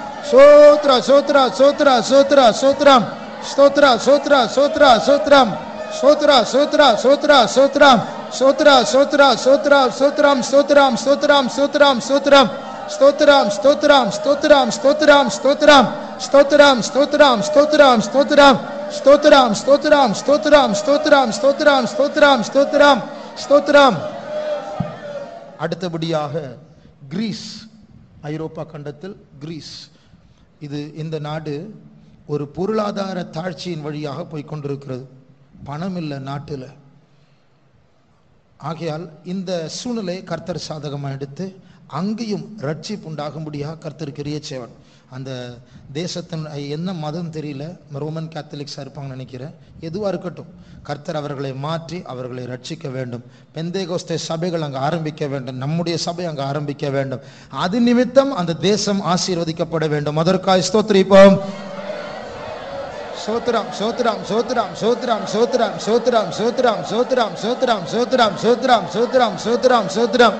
சோத்ரா சோத்ரா சோத்ரா சோத்ரா சோத்ராம் ஸ்தோத்ரா சோத்ரா சோத்ரா சோத்ராம் சோத்ரா சோத்ரா சோத்ரா சோத்ராம் சோத்ரா சோத்ரா சோத்ரா சோத்ராம் சோத்ராம் சோத்ராம் சோத்ராம் சோத்ராம் ஸ்தோத்ராம் ஸ்தோத்ராம் ஸ்தோத்ராம் ஸ்தோத்ராம் ஸ்தோத்ராம் ஸ்தோத்ராம் ஸ்தோத்ராம் ஸ்தோத்ராம் ஸ்தோத்ராம் ஸ்தோத்ராம் ஸ்தோத்ராம் ஸ்தோத்ராம் ஸ்தோத்ராம் ஸ்தோத்ராம் ஸ்தோத்ராம் ஸ்தோத்ராம் ஸ்தோத்ராம் அடுத்தபடியாக கிரீஸ் ஐரோப்பா கண்டத்தில் கிரீஸ் இது இந்த நாடு ஒரு பொருளாதார தாழ்ச்சியின் வழியாக போய் கொண்டிருக்கிறது. பணம் இல்லை நாட்டில். ஆகையால் இந்த சூழ்நிலை கர்த்தர் சாதகமாக எடுத்து அங்கேயும் ரட்சிப்பு உண்டாகும்படியாக கர்த்தர் கிரிய செய்வன் அந்த தேசத்தின் என்ன மதம் தெரியல ரோமன் கேத்தலிக்ஸாக இருப்பாங்கன்னு நினைக்கிறேன் எதுவாக இருக்கட்டும் கர்த்தர் அவர்களை மாற்றி அவர்களை ரட்சிக்க வேண்டும் பெந்தேகோஸ்தே சபைகள் அங்கே ஆரம்பிக்க வேண்டும் நம்முடைய சபை அங்கே ஆரம்பிக்க வேண்டும் அது நிமித்தம் அந்த தேசம் ஆசீர்வதிக்கப்பட வேண்டும் அதற்காக ஸ்தோத்திரிப்போம் சோத்ராம் சோத்ராம் சோத்ராம் சோத்ராம் சோத்ராம் சோத்ராம் சோத்ராம் சோத்ராம் சோத்ராம் சோத்ராம் சோத்ராம் சோத்ராம் சோத்ராம் சோத்ராம்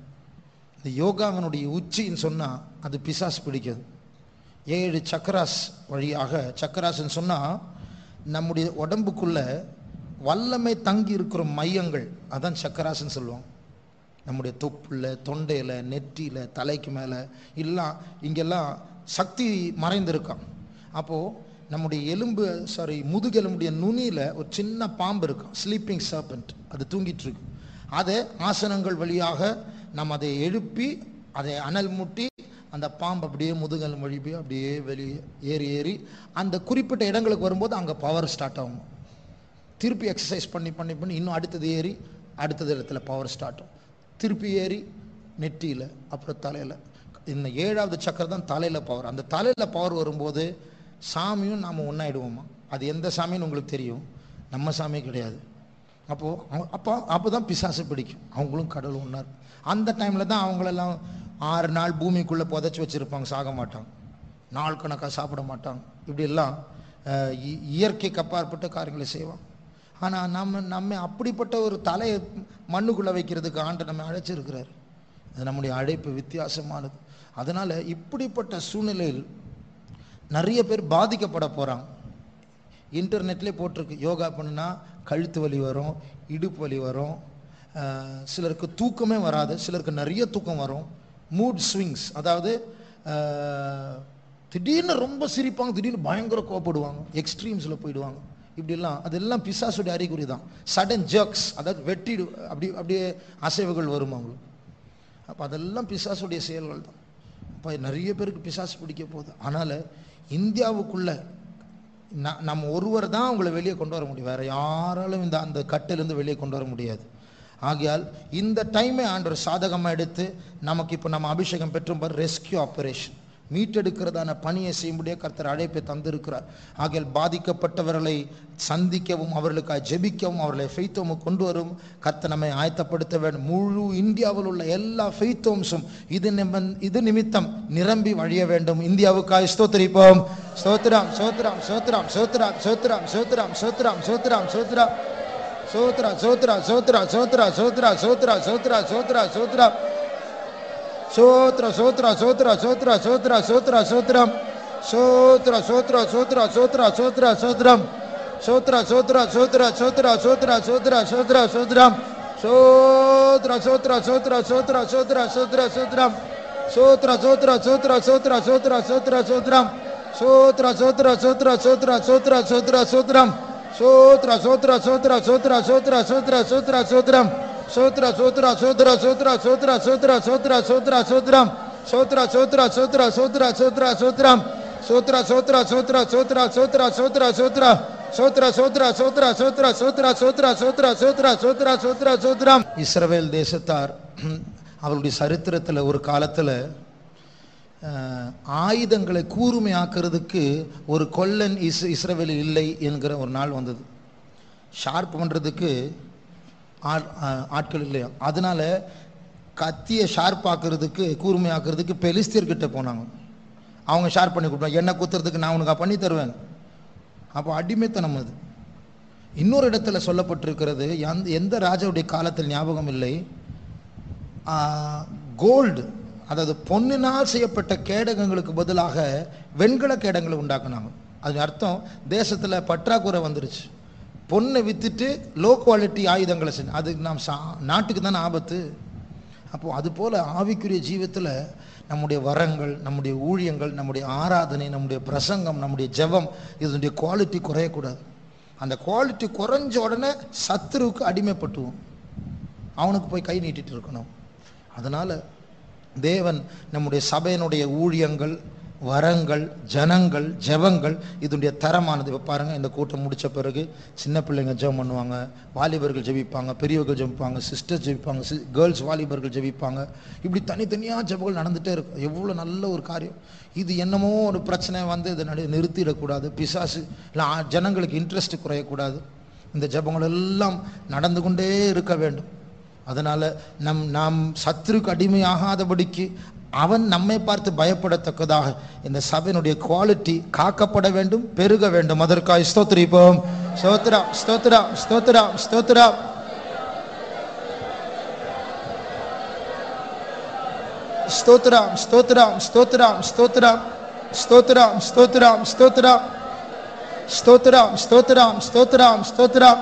இந்த யோகாவினுடைய உச்சின்னு சொன்னால் அது பிசாஸ் பிடிக்குது. ஏழு சக்கராஸ் வழியாக சக்கராஸ்ன்னு சொன்னால் நம்முடைய உடம்புக்குள்ள வல்லமை தங்கி இருக்கிற மையங்கள் அதான் சக்கராஸ்ன்னு சொல்லுவோம் நம்முடைய தொப்புல தொண்டையில் நெற்றியில் தலைக்கு மேலே எல்லாம் இங்கெல்லாம் சக்தி மறைந்திருக்கான் அப்போது நம்முடைய எலும்பு சாரி முதுகெலும்புடைய நுனியில் ஒரு சின்ன பாம்பு இருக்கும் ஸ்லீப்பிங் சர்பன்ட் அது தூங்கிட்டு இருக்கு. அதை ஆசனங்கள் வழியாக நம்ம அதை எழுப்பி அதை அனல் முட்டி அந்த பாம்பு அப்படியே முதுகல் மொழிப்பி போய் அப்படியே வெளியே ஏறி ஏறி அந்த குறிப்பிட்ட இடங்களுக்கு வரும்போது அங்கே பவர் ஸ்டார்ட் ஆகும். திருப்பி எக்ஸசைஸ் பண்ணி பண்ணி பண்ணி இன்னும் அடுத்தது ஏறி அடுத்தது இடத்துல பவர் ஸ்டார்ட் ஆகும். திருப்பி ஏறி நெற்றியில் அப்புறம் தலையில். இந்த ஏழாவது சக்கரம் தான் தலையில் பவர் அந்த தலையில் பவர் வரும்போது சாமியும் நாம் ஒன்றாயிடுவோமா அது எந்த சாமின்னு உங்களுக்கு தெரியும். நம்ம சாமி கிடையாது. அப்போது அப்போ அப்போ தான் பிசாசு பிடிக்கும். அவங்களும் கடவுள் இருக்கும் அந்த டைமில் தான் அவங்களெல்லாம் ஆறு நாள் பூமிக்குள்ளே புதைச்சி வச்சுருப்பாங்க. சாக மாட்டாங்க. நாள் கணக்காக சாப்பிட மாட்டாங்க. இப்படிலாம் இ- இயற்கைக்கு அப்பாற்பட்ட காரியங்களை செய்வாங்க. ஆனால் நம்ம நம்ம அப்படிப்பட்ட ஒரு தலையை மண்ணுக்குள்ளே வைக்கிறதுக்கு ஆண்டு நம்ம அழைச்சிருக்கிறார். அது நம்முடைய அழைப்பு வித்தியாசமானது. அதனால் இப்படிப்பட்ட சூழ்நிலையில் நிறைய பேர் பாதிக்கப்பட போகிறாங்க இன்டர்நெட்லேயே போட்டிருக்கு. யோகா பண்ணுனா கழுத்து வலி வரும் இடுப்பு வலி வரும் சிலருக்கு தூக்கமே வராது சிலருக்கு நிறைய தூக்கம் வரும். மூட் ஸ்விங்ஸ் அதாவது திடீர்னு ரொம்ப சிரிப்பாங்க திடீர்னு பயங்கர கோவப்படுவாங்க எக்ஸ்ட்ரீம்ஸில் போயிடுவாங்க. இப்படிலாம் அதெல்லாம் பிசாசுடைய அறிகுறி தான். சடன் ஜர்க்ஸ் அதாவது வெட்டிடு அப்படி அப்படியே அசைவுகள் வரும் அவங்களுக்கு. அப்போ அதெல்லாம் பிசாசுடைய செயல்கள் தான். அப்போ நிறைய பேருக்கு பிசாசு பிடிக்க போகுது. அதனால் இந்தியாவுக்குள்ள ந- நம்ம ஒருவர் தான் அவங்கள வெளியே கொண்டு வர முடியும். வேற யாராலும் இந்த அந்த கட்டிலேருந்து வெளியே கொண்டு வர முடியாது. ஆகையால் இந்த டைமை ஆண்டவர் சாதகமாக எடுத்து நமக்கு இப்போ நம்ம அபிஷேகம் பெற்றும் பார் ரெஸ்கியூ ஆப்ரேஷன் மீட்டெடுக்கிறதான பணியை செய்யும்படியே கர்த்தர் அழைப்பை தந்திருக்கிறார். ஆகியால் பாதிக்கப்பட்டவர்களை சந்திக்கவும் அவர்களுக்காக ஜெபிக்கவும் அவர்களை ஃபெய்த்தோமும் கொண்டு வரும் கர்த்தர் நம்மை ஆயத்தப்படுத்த வேண்டும். முழு இந்தியாவில் உள்ள எல்லா ஃபெய்த்தோம்ஸும் இது நிமன் இது நிமித்தம் நிரம்பி வழிய வேண்டும். இந்தியாவுக்காய் ஸ்தோத்திரிப்போம். சோத்ராம் சோத்ராம் சோத்ராம் சோத்ராம் சோத்ராம் சோத்ராம் சோத்ராம் சோத்ராம் சோத்ராம் ஸ்தோத்திரம் சோத்ரா சோத்ரா சோத்ரா சோத்ரா சோத்ரா சோத்ரா சோத்ரா சோத்ரா சோத்ரா சோத்ரா சோத்ரா சோத்ரா சோத்ரா சோத்ரா சோத்ரா சோத்ரம் சோத்ரா சோத்ரா சோத்ரா சோத்ரா சோத்ரா சோத்ரம் சோத்ரா சோத்ரா சோத்ரா சோத்ரா சோத்ரா சோத்ரா சோத்ரா சோத்ரம் சோத்ரா சோத்ரா சோத்ரா சோத்ரா சோத்ரா சோத்ரா சோத்ரம் சோத்ரா சோத்ரா சோத்ரா சோத்ரா சோத்ரா சோத்ரா சோத்ரம் சோத்ரா சோத்ரா சோத்ரா சோத்ரா சோத்ரா சோத்ரா சோத்ரம் சோத்ரா சோத்ரா சோத்ரா சோத்ரா சோத்ரா சோத்ரா சோத்ரா சோத்ரம் சோத்ரா சோத்ரா சோத்ரா சோத்ரா சோத்ரா சோத்ரா சோத்ரா சோத்ரா சோத்ரம் சோத்ரா சோத்ரா சோத்ரா சோத்ரா சோத்ரா சோத்ரம் சோத்ரா சோத்ரா சோத்ரா சோத்ரா சோத்ரா சோத்ரா சோத்ரா சோத்ரா சோத்ரா சோத்ரா சோத்ரா சோத்ரா சோத்ரா சோத்ரா சோத்ரா சோத்ரா சோத்ரா சோத்ரம் இஸ்ரவேல் தேசத்தார் அவருடைய சரித்திரத்தில் ஒரு காலத்தில் ஆயுதங்களை கூர்மையாக்குறதுக்கு ஒரு கொல்லன் இஸ் இஸ்ரவேலில் இல்லை என்கிற ஒரு நாள் வந்தது. ஷார்ப் பண்ணுறதுக்கு ஆள் ஆட்கள் இல்லையா? அதனால கத்தியை ஷார்ப் ஆக்குறதுக்கு கூர்மையாக்குறதுக்கு பெலிஸ்தீர்கிட்ட போனாங்க. அவங்க ஷார்ப் பண்ணி கொடுப்பாங்க. என்ன குத்துறதுக்கு நான் உனக்கு பண்ணி தருவேன். அப்போ அடிமைத்தனம் அது. இன்னொரு இடத்துல சொல்லப்பட்டிருக்கிறது எந்த எந்த ராஜாவுடைய காலத்தில் ஞாபகம் இல்லை? கோல்டு. அதாவது பொன்னினால் செய்யப்பட்ட கேடகங்களுக்கு பதிலாக வெண்கல கேடகங்களை உண்டாக்குனாங்க. அது அர்த்தம் தேசத்தில் பற்றாக்குறை வந்துருச்சு. பொண்ணை வித்துட்டு லோ குவாலிட்டி ஆயுதங்களை செஞ்சு அதுக்கு நாம் சா நாட்டுக்கு தானே ஆபத்து. அப்போது அது போல் ஆவிக்குரிய ஜீவத்தில் நம்முடைய வரங்கள் நம்முடைய ஊழியங்கள் நம்முடைய ஆராதனை நம்முடைய பிரசங்கம் நம்முடைய ஜெபம் இதனுடைய குவாலிட்டி குறையக்கூடாது. அந்த குவாலிட்டி குறைஞ்ச உடனே சத்துருவுக்கு அடிமைப்பட்டுவோம். அவனுக்கு போய் கை நீட்டிட்டு இருக்கணும். அதனால் தேவன் நம்முடைய சபையினுடைய ஊழியங்கள் வரங்கள் ஜனங்கள் ஜெபங்கள் இதனுடைய தரமானது. இப்போ பாருங்கள் இந்த கூட்டம் முடித்த பிறகு சின்ன பிள்ளைங்க ஜெபம் பண்ணுவாங்க வாலிபர்கள் ஜெபிப்பாங்க பெரியவர்கள் ஜெபிப்பாங்க சிஸ்டர் ஜெபிப்பாங்க சி கேர்ள்ஸ் வாலிபர்கள் ஜெபிப்பாங்க. இப்படி தனித்தனியாக ஜெபங்கள் நடந்துகிட்டே இருக்கும். எவ்வளோ நல்ல ஒரு காரியம். இது என்னமோ ஒரு பிரச்சனை வந்து இதை நடு நிறுத்திடக்கூடாது. பிசாசு இல்லை ஜனங்களுக்கு இன்ட்ரெஸ்ட் குறையக்கூடாது. இந்த ஜெபங்கள் எல்லாம் நடந்து கொண்டே இருக்க வேண்டும். அதனால நம் நாம் சத்துருக்கு அடிமையாகாதபடிக்கு அவன் நம்மை பார்த்து பயப்படத்தக்கதாக இந்த சபையினுடைய குவாலிட்டி காக்கப்பட வேண்டும் பெருக வேண்டும். அதற்காக ஸ்தோத்திரிப்போம். ஸ்தோத்ரா ஸ்தோத்ரா ஸ்தோத்ரா ஸ்தோத்ரா ஸ்தோத்ராம் ஸ்தோத்ராம் ஸ்தோத்ராம் ஸ்தோத்ராம் ஸ்தோத்ராம் ஸ்தோத்ராம் ஸ்தோத்ராம் ஸ்தோத்ராம் ஸ்தோத்ராம் ஸ்தோத்ராம் ஸ்தோத்ராம்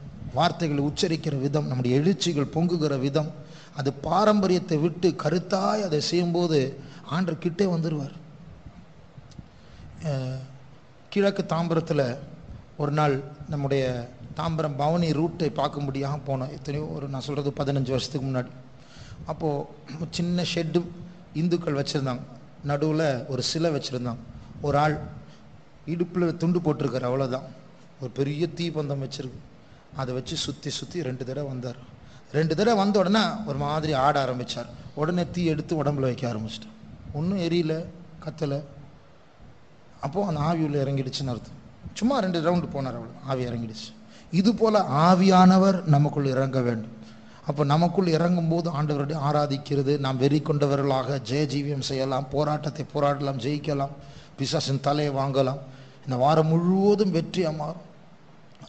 வார்த்தைகளை உச்சரிக்கிற விதம் நம்முடைய எழுச்சிகள் பொங்குகிற விதம் அது பாரம்பரியத்தை விட்டு கருத்தாய் அதை செய்யும்போது ஆண்டு கிட்டே வந்துடுவார் கிழக்கு தாம்பரத்தில் ஒரு நாள் நம்முடைய தாம்பரம் பவனி ரூட்டை பார்க்கும்படியாக போனோம். எத்தனையோ ஒரு நான் சொல்கிறது பதினஞ்சு வருஷத்துக்கு முன்னாடி. அப்போது சின்ன ஷெட்டு இந்துக்கள் வச்சுருந்தாங்க. நடுவில் ஒரு சிலை வச்சுருந்தாங்க. ஒரு ஆள் இடுப்பில் துண்டு போட்டிருக்காரு அவ்வளோதான் ஒரு பெரிய தீப்பந்தம் வச்சுருக்கு. அதை வச்சு சுற்றி சுற்றி ரெண்டு தடவை வந்தார். ரெண்டு தடவை வந்த உடனே ஒரு மாதிரி ஆட ஆரம்பிச்சார். உடனே தீ எடுத்து உடம்புல வைக்க ஆரம்பிச்சிட்டார். ஒன்றும் எரியல கத்தலை. அப்போது அந்த ஆவி உள்ள இறங்கிடுச்சுன்னு அர்த்தம். சும்மா ரெண்டு ரவுண்டு போனார் அவ்வளோ ஆவி இறங்கிடுச்சு. இது போல் ஆவியானவர் நமக்குள் இறங்க வேண்டும். அப்போ நமக்குள் இறங்கும் போது ஆண்டவருடைய ஆராதிக்கிறது நாம் வெறி கொண்டவர்களாக ஜெய ஜீவியம் செய்யலாம் போராட்டத்தை போராடலாம் ஜெயிக்கலாம் பிசாசின் தலையை வாங்கலாம். இந்த வாரம் முழுவதும் வெற்றி மாறும்.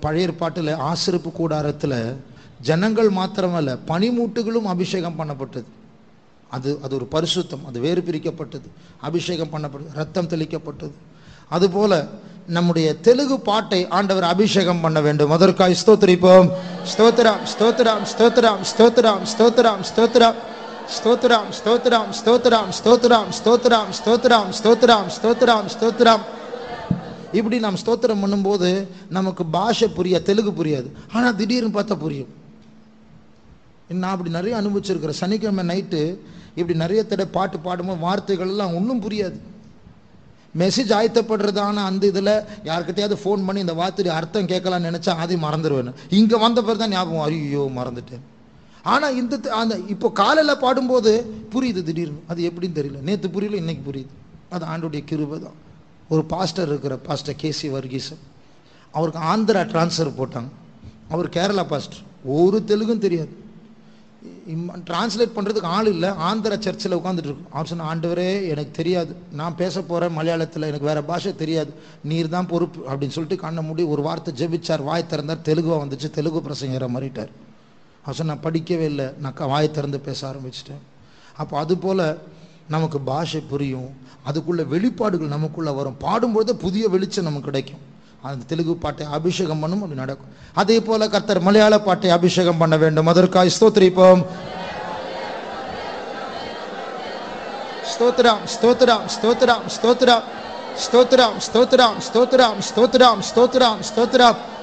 பழைய ஏற்பாட்டில் ஆசிரிப்பு கூடாரத்தில் ஜனங்கள் மாத்திரமல்ல பனிமூட்டுகளும் அபிஷேகம் பண்ணப்பட்டது அது அது ஒரு பரிசுத்தம் அது வேறு பிரிக்கப்பட்டது அபிஷேகம் பண்ணப்பட்டது ரத்தம் தெளிக்கப்பட்டது அதுபோல நம்முடைய தெலுங்கு பாட்டை ஆண்டவர் அபிஷேகம் பண்ண வேண்டும் அதற்காக ஸ்தோத்திரிப்போம் ஸ்தோத்ராம் ஸ்தோத்ராம் ஸ்தோத்ராம் ஸ்தோத்ராம் ஸ்தோத்ராம் ஸ்தோத்ராம் ஸ்தோத்ராம் ஸ்தோத்திரம் ஸ்தோத்ராம் ஸ்தோத்ராம் ஸ்தோத்ராம் ஸ்தோத்ராம் ஸ்தோத்ராம் ஸ்தோத்ராம் ஸ்தோத்ராம் இப்படி நாம் ஸ்தோத்திரம் பண்ணும்போது நமக்கு பாஷை புரிய தெலுங்கு புரியாது. ஆனால் திடீர்னு பார்த்தா புரியும். நான் அப்படி நிறைய அனுபவிச்சிருக்கிறேன். சனிக்கிழமை நைட்டு இப்படி நிறைய தடவை பாட்டு பாடும்போது வார்த்தைகள்லாம் ஒன்றும் புரியாது. மெசேஜ் ஆயத்தப்படுறதான அந்த இதில் யார்கிட்டயாவது ஃபோன் பண்ணி இந்த வார்த்தை அர்த்தம் கேட்கலாம்னு நினச்சா அதையும் மறந்துடுவேன் இங்கே வந்த பிறகு தான் ஞாபகம் ஐயோ மறந்துட்டேன். ஆனால் இந்த அந்த இப்போ காலையில் பாடும்போது புரியுது திடீர்னு. அது எப்படின்னு தெரியல. நேற்று புரியல இன்னைக்கு புரியுது. அது ஆண்டுடைய கிருபை தான். ஒரு பாஸ்டர் இருக்கிற பாஸ்டர் கேசி வர்கீசன் அவருக்கு ஆந்திரா ட்ரான்ஸ்ஃபர் போட்டாங்க. அவர் கேரளா பாஸ்டர் ஒரு தெலுங்கும் தெரியாது. டிரான்ஸ்லேட் பண்ணுறதுக்கு ஆள் இல்லை. ஆந்திரா சர்ச்சில் உட்காந்துட்டு இருக்கும் அவர் சொன்ன ஆண்டவரே எனக்கு தெரியாது. நான் பேச போகிறேன் மலையாளத்தில் எனக்கு வேறு பாஷை தெரியாது. நீர் தான் பொறுப்பு. அப்படின்னு சொல்லிட்டு கண்ணை மூடி ஒரு வார்த்தை ஜெபிச்சார். வாய் திறந்தார். தெலுங்குவாக வந்துச்சு. தெலுங்கு பிரசங்கிற மாதிரிட்டார் அவர் சொன்ன நான் படிக்கவே இல்லை. நான் வாய் திறந்து பேச ஆரம்பிச்சிட்டேன். அப்போ அது போல் நமக்கு பாஷை புரியும். அதுக்குள்ள வெளிப்பாடுகள் நமக்குள்ள வரும். பாடும்பொழுது புதிய வெளிச்சம் நமக்கு கிடைக்கும். அந்த தெலுங்கு பாட்டை அபிஷேகம் பண்ணும் அப்படி நடக்கும். அதே போல கர்த்தர் மலையாள பாட்டை அபிஷேகம் பண்ண வேண்டும். அதற்காக ஸ்தோத்திரிப்போம். ஸ்தோத்ராம் ஸ்தோத்ராம் ஸ்தோத்ராம் ஸ்தோத்ராம் ஸ்தோத்ராம் ஸ்தோத்ராம் ஸ்தோத்ராம் ஸ்தோத்ராம் ஸ்தோத்ராம் ஸ்தோத்ராம்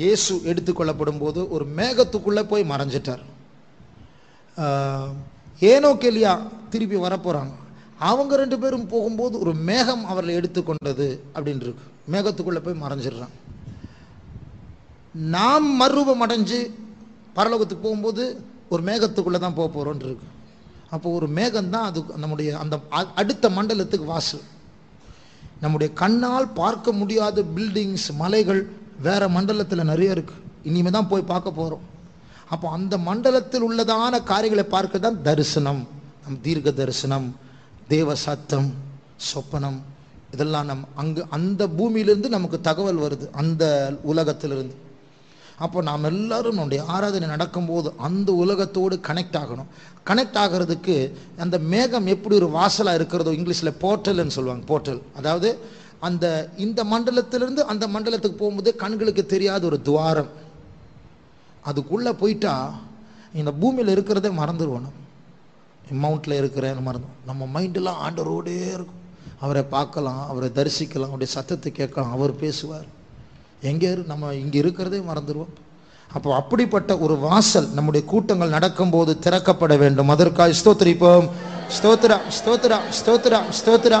இயேசு எடுத்துக்கொள்ளப்படும் போது ஒரு மேகத்துக்குள்ளே போய் மறைஞ்சிட்டார். ஏனோ கேலியா திருப்பி வரப்போகிறாங்க அவங்க ரெண்டு பேரும் போகும்போது ஒரு மேகம் அவர்களை எடுத்துக்கொண்டது அப்படின்னு இருக்கு. மேகத்துக்குள்ளே போய் மறைஞ்சிடுறான் நாம் மறுரூபம் அடைஞ்சு பரலோகத்துக்கு போகும்போது ஒரு மேகத்துக்குள்ளே தான் போக போகிறோம் இருக்கு. அப்போ ஒரு மேகம் தான் அது நம்முடைய அந்த அடுத்த மண்டலத்துக்கு வாசல். நம்முடைய கண்ணால் பார்க்க முடியாத பில்டிங்ஸ் மலைகள் வேற மண்டலத்தில் நிறைய இருக்கு. இனிமே தான் போய் பார்க்க போகிறோம் அப்போ அந்த மண்டலத்தில் உள்ளதான காரியங்களை பார்க்க தான் தரிசனம். நம் தீர்க்க தரிசனம் தேவ சத்தம் சொப்பனம் இதெல்லாம் நம் அங்கு அந்த பூமியிலிருந்து நமக்கு தகவல் வருது அந்த உலகத்திலிருந்து. அப்போ நாம் எல்லாரும் நம்முடைய ஆராதனை நடக்கும்போது அந்த உலகத்தோடு கனெக்ட் ஆகணும். கனெக்ட் ஆகிறதுக்கு அந்த மேகம் எப்படி ஒரு வாசலாக இருக்கிறதோ இங்கிலீஷில் போர்ட்டல்னு சொல்லுவாங்க போர்ட்டல் அதாவது அந்த இந்த மண்டலத்திலிருந்து அந்த மண்டலத்துக்கு போகும்போது கண்களுக்கு தெரியாத ஒரு துவாரம். அதுக்குள்ளே போயிட்டா இந்த பூமியில் இருக்கிறதே மறந்துடுவோம் நம்ம. மவுண்ட்டில் இருக்கிறேன்னு நம்ம மைண்டெல்லாம் ஆண்டரோடே இருக்கும். அவரை பார்க்கலாம் அவரை தரிசிக்கலாம் அவருடைய சத்தத்தை கேட்கலாம் அவர் பேசுவார். எங்கே நம்ம இங்கே இருக்கிறதே மறந்துடுவோம் அப்போ அப்படிப்பட்ட ஒரு வாசல் நம்முடைய கூட்டங்கள் நடக்கும்போது திறக்கப்பட வேண்டும். அதற்காக ஸ்தோத்திரிப்போம். ஸ்தோத்ரா ஸ்தோத்ரா ஸ்தோத்ரா ஸ்தோத்ரா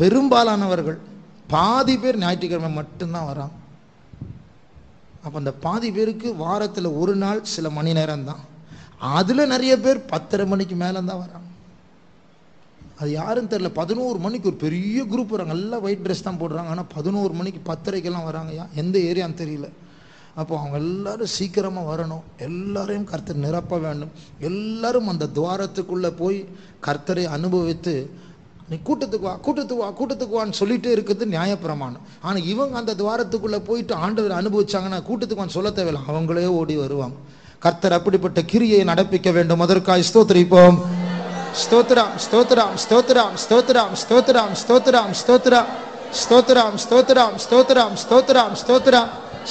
பெரும்பாலானவர்கள் பாதி பேர் ஞாயிற்றுக்கிழமை மட்டும்தான் வராங்க. அப்போ அந்த பாதி பேருக்கு வாரத்தில் ஒரு நாள் சில மணி நேரம் தான் அதில் நிறைய பேர் பத்தரை மணிக்கு மேலே தான் வராங்க. அது யாருன்னு தெரியல பதினோரு மணிக்கு ஒரு பெரிய குரூப் வராங்க. எல்லாம் ஒயிட் ட்ரெஸ் தான் போடுறாங்க. ஆனால் பதினோரு மணிக்கு பத்தரைக்கெல்லாம் வராங்கயா எந்த ஏரியான்னு தெரியல. அப்போ அவங்க எல்லாரும் சீக்கிரமாக வரணும். எல்லாரையும் கர்த்தர் நிரப்ப வேண்டும். எல்லாரும் அந்த துவாரத்துக்குள்ளே போய் கர்த்தரை அனுபவித்து நீ கூட்டத்துக்கு வா கூட்டத்துக்கு வா கூட்டத்துக்கு வான்னு சொல்லிட்டே இருக்கிறது நியாயப்பிரமாணம் ஆனால் இவங்க அந்த துவாரத்துக்குள்ளே போயிட்டு ஆண்டவர் அனுபவிச்சாங்கன்னா கூட்டத்துக்கு வான்னு சொல்ல தேவையில்லை அவங்களே ஓடி வருவாங்க கர்த்தர் அப்படிப்பட்ட கிரியை நடப்பிக்க வேண்டும் அதற்காக ஸ்தோத்திரிப்போம் ஸ்தோத்ராம் ஸ்தோத்ராம் ஸ்தோத்ராம் ஸ்தோத்ராம் ஸ்தோத்ராம் ஸ்தோத்ராம் ஸ்தோத்ரா ஸ்தோத்ராம் ஸ்தோத்ராம் ஸ்தோத்ராம் ஸ்தோத்ராம் ஸ்தோத்ராம்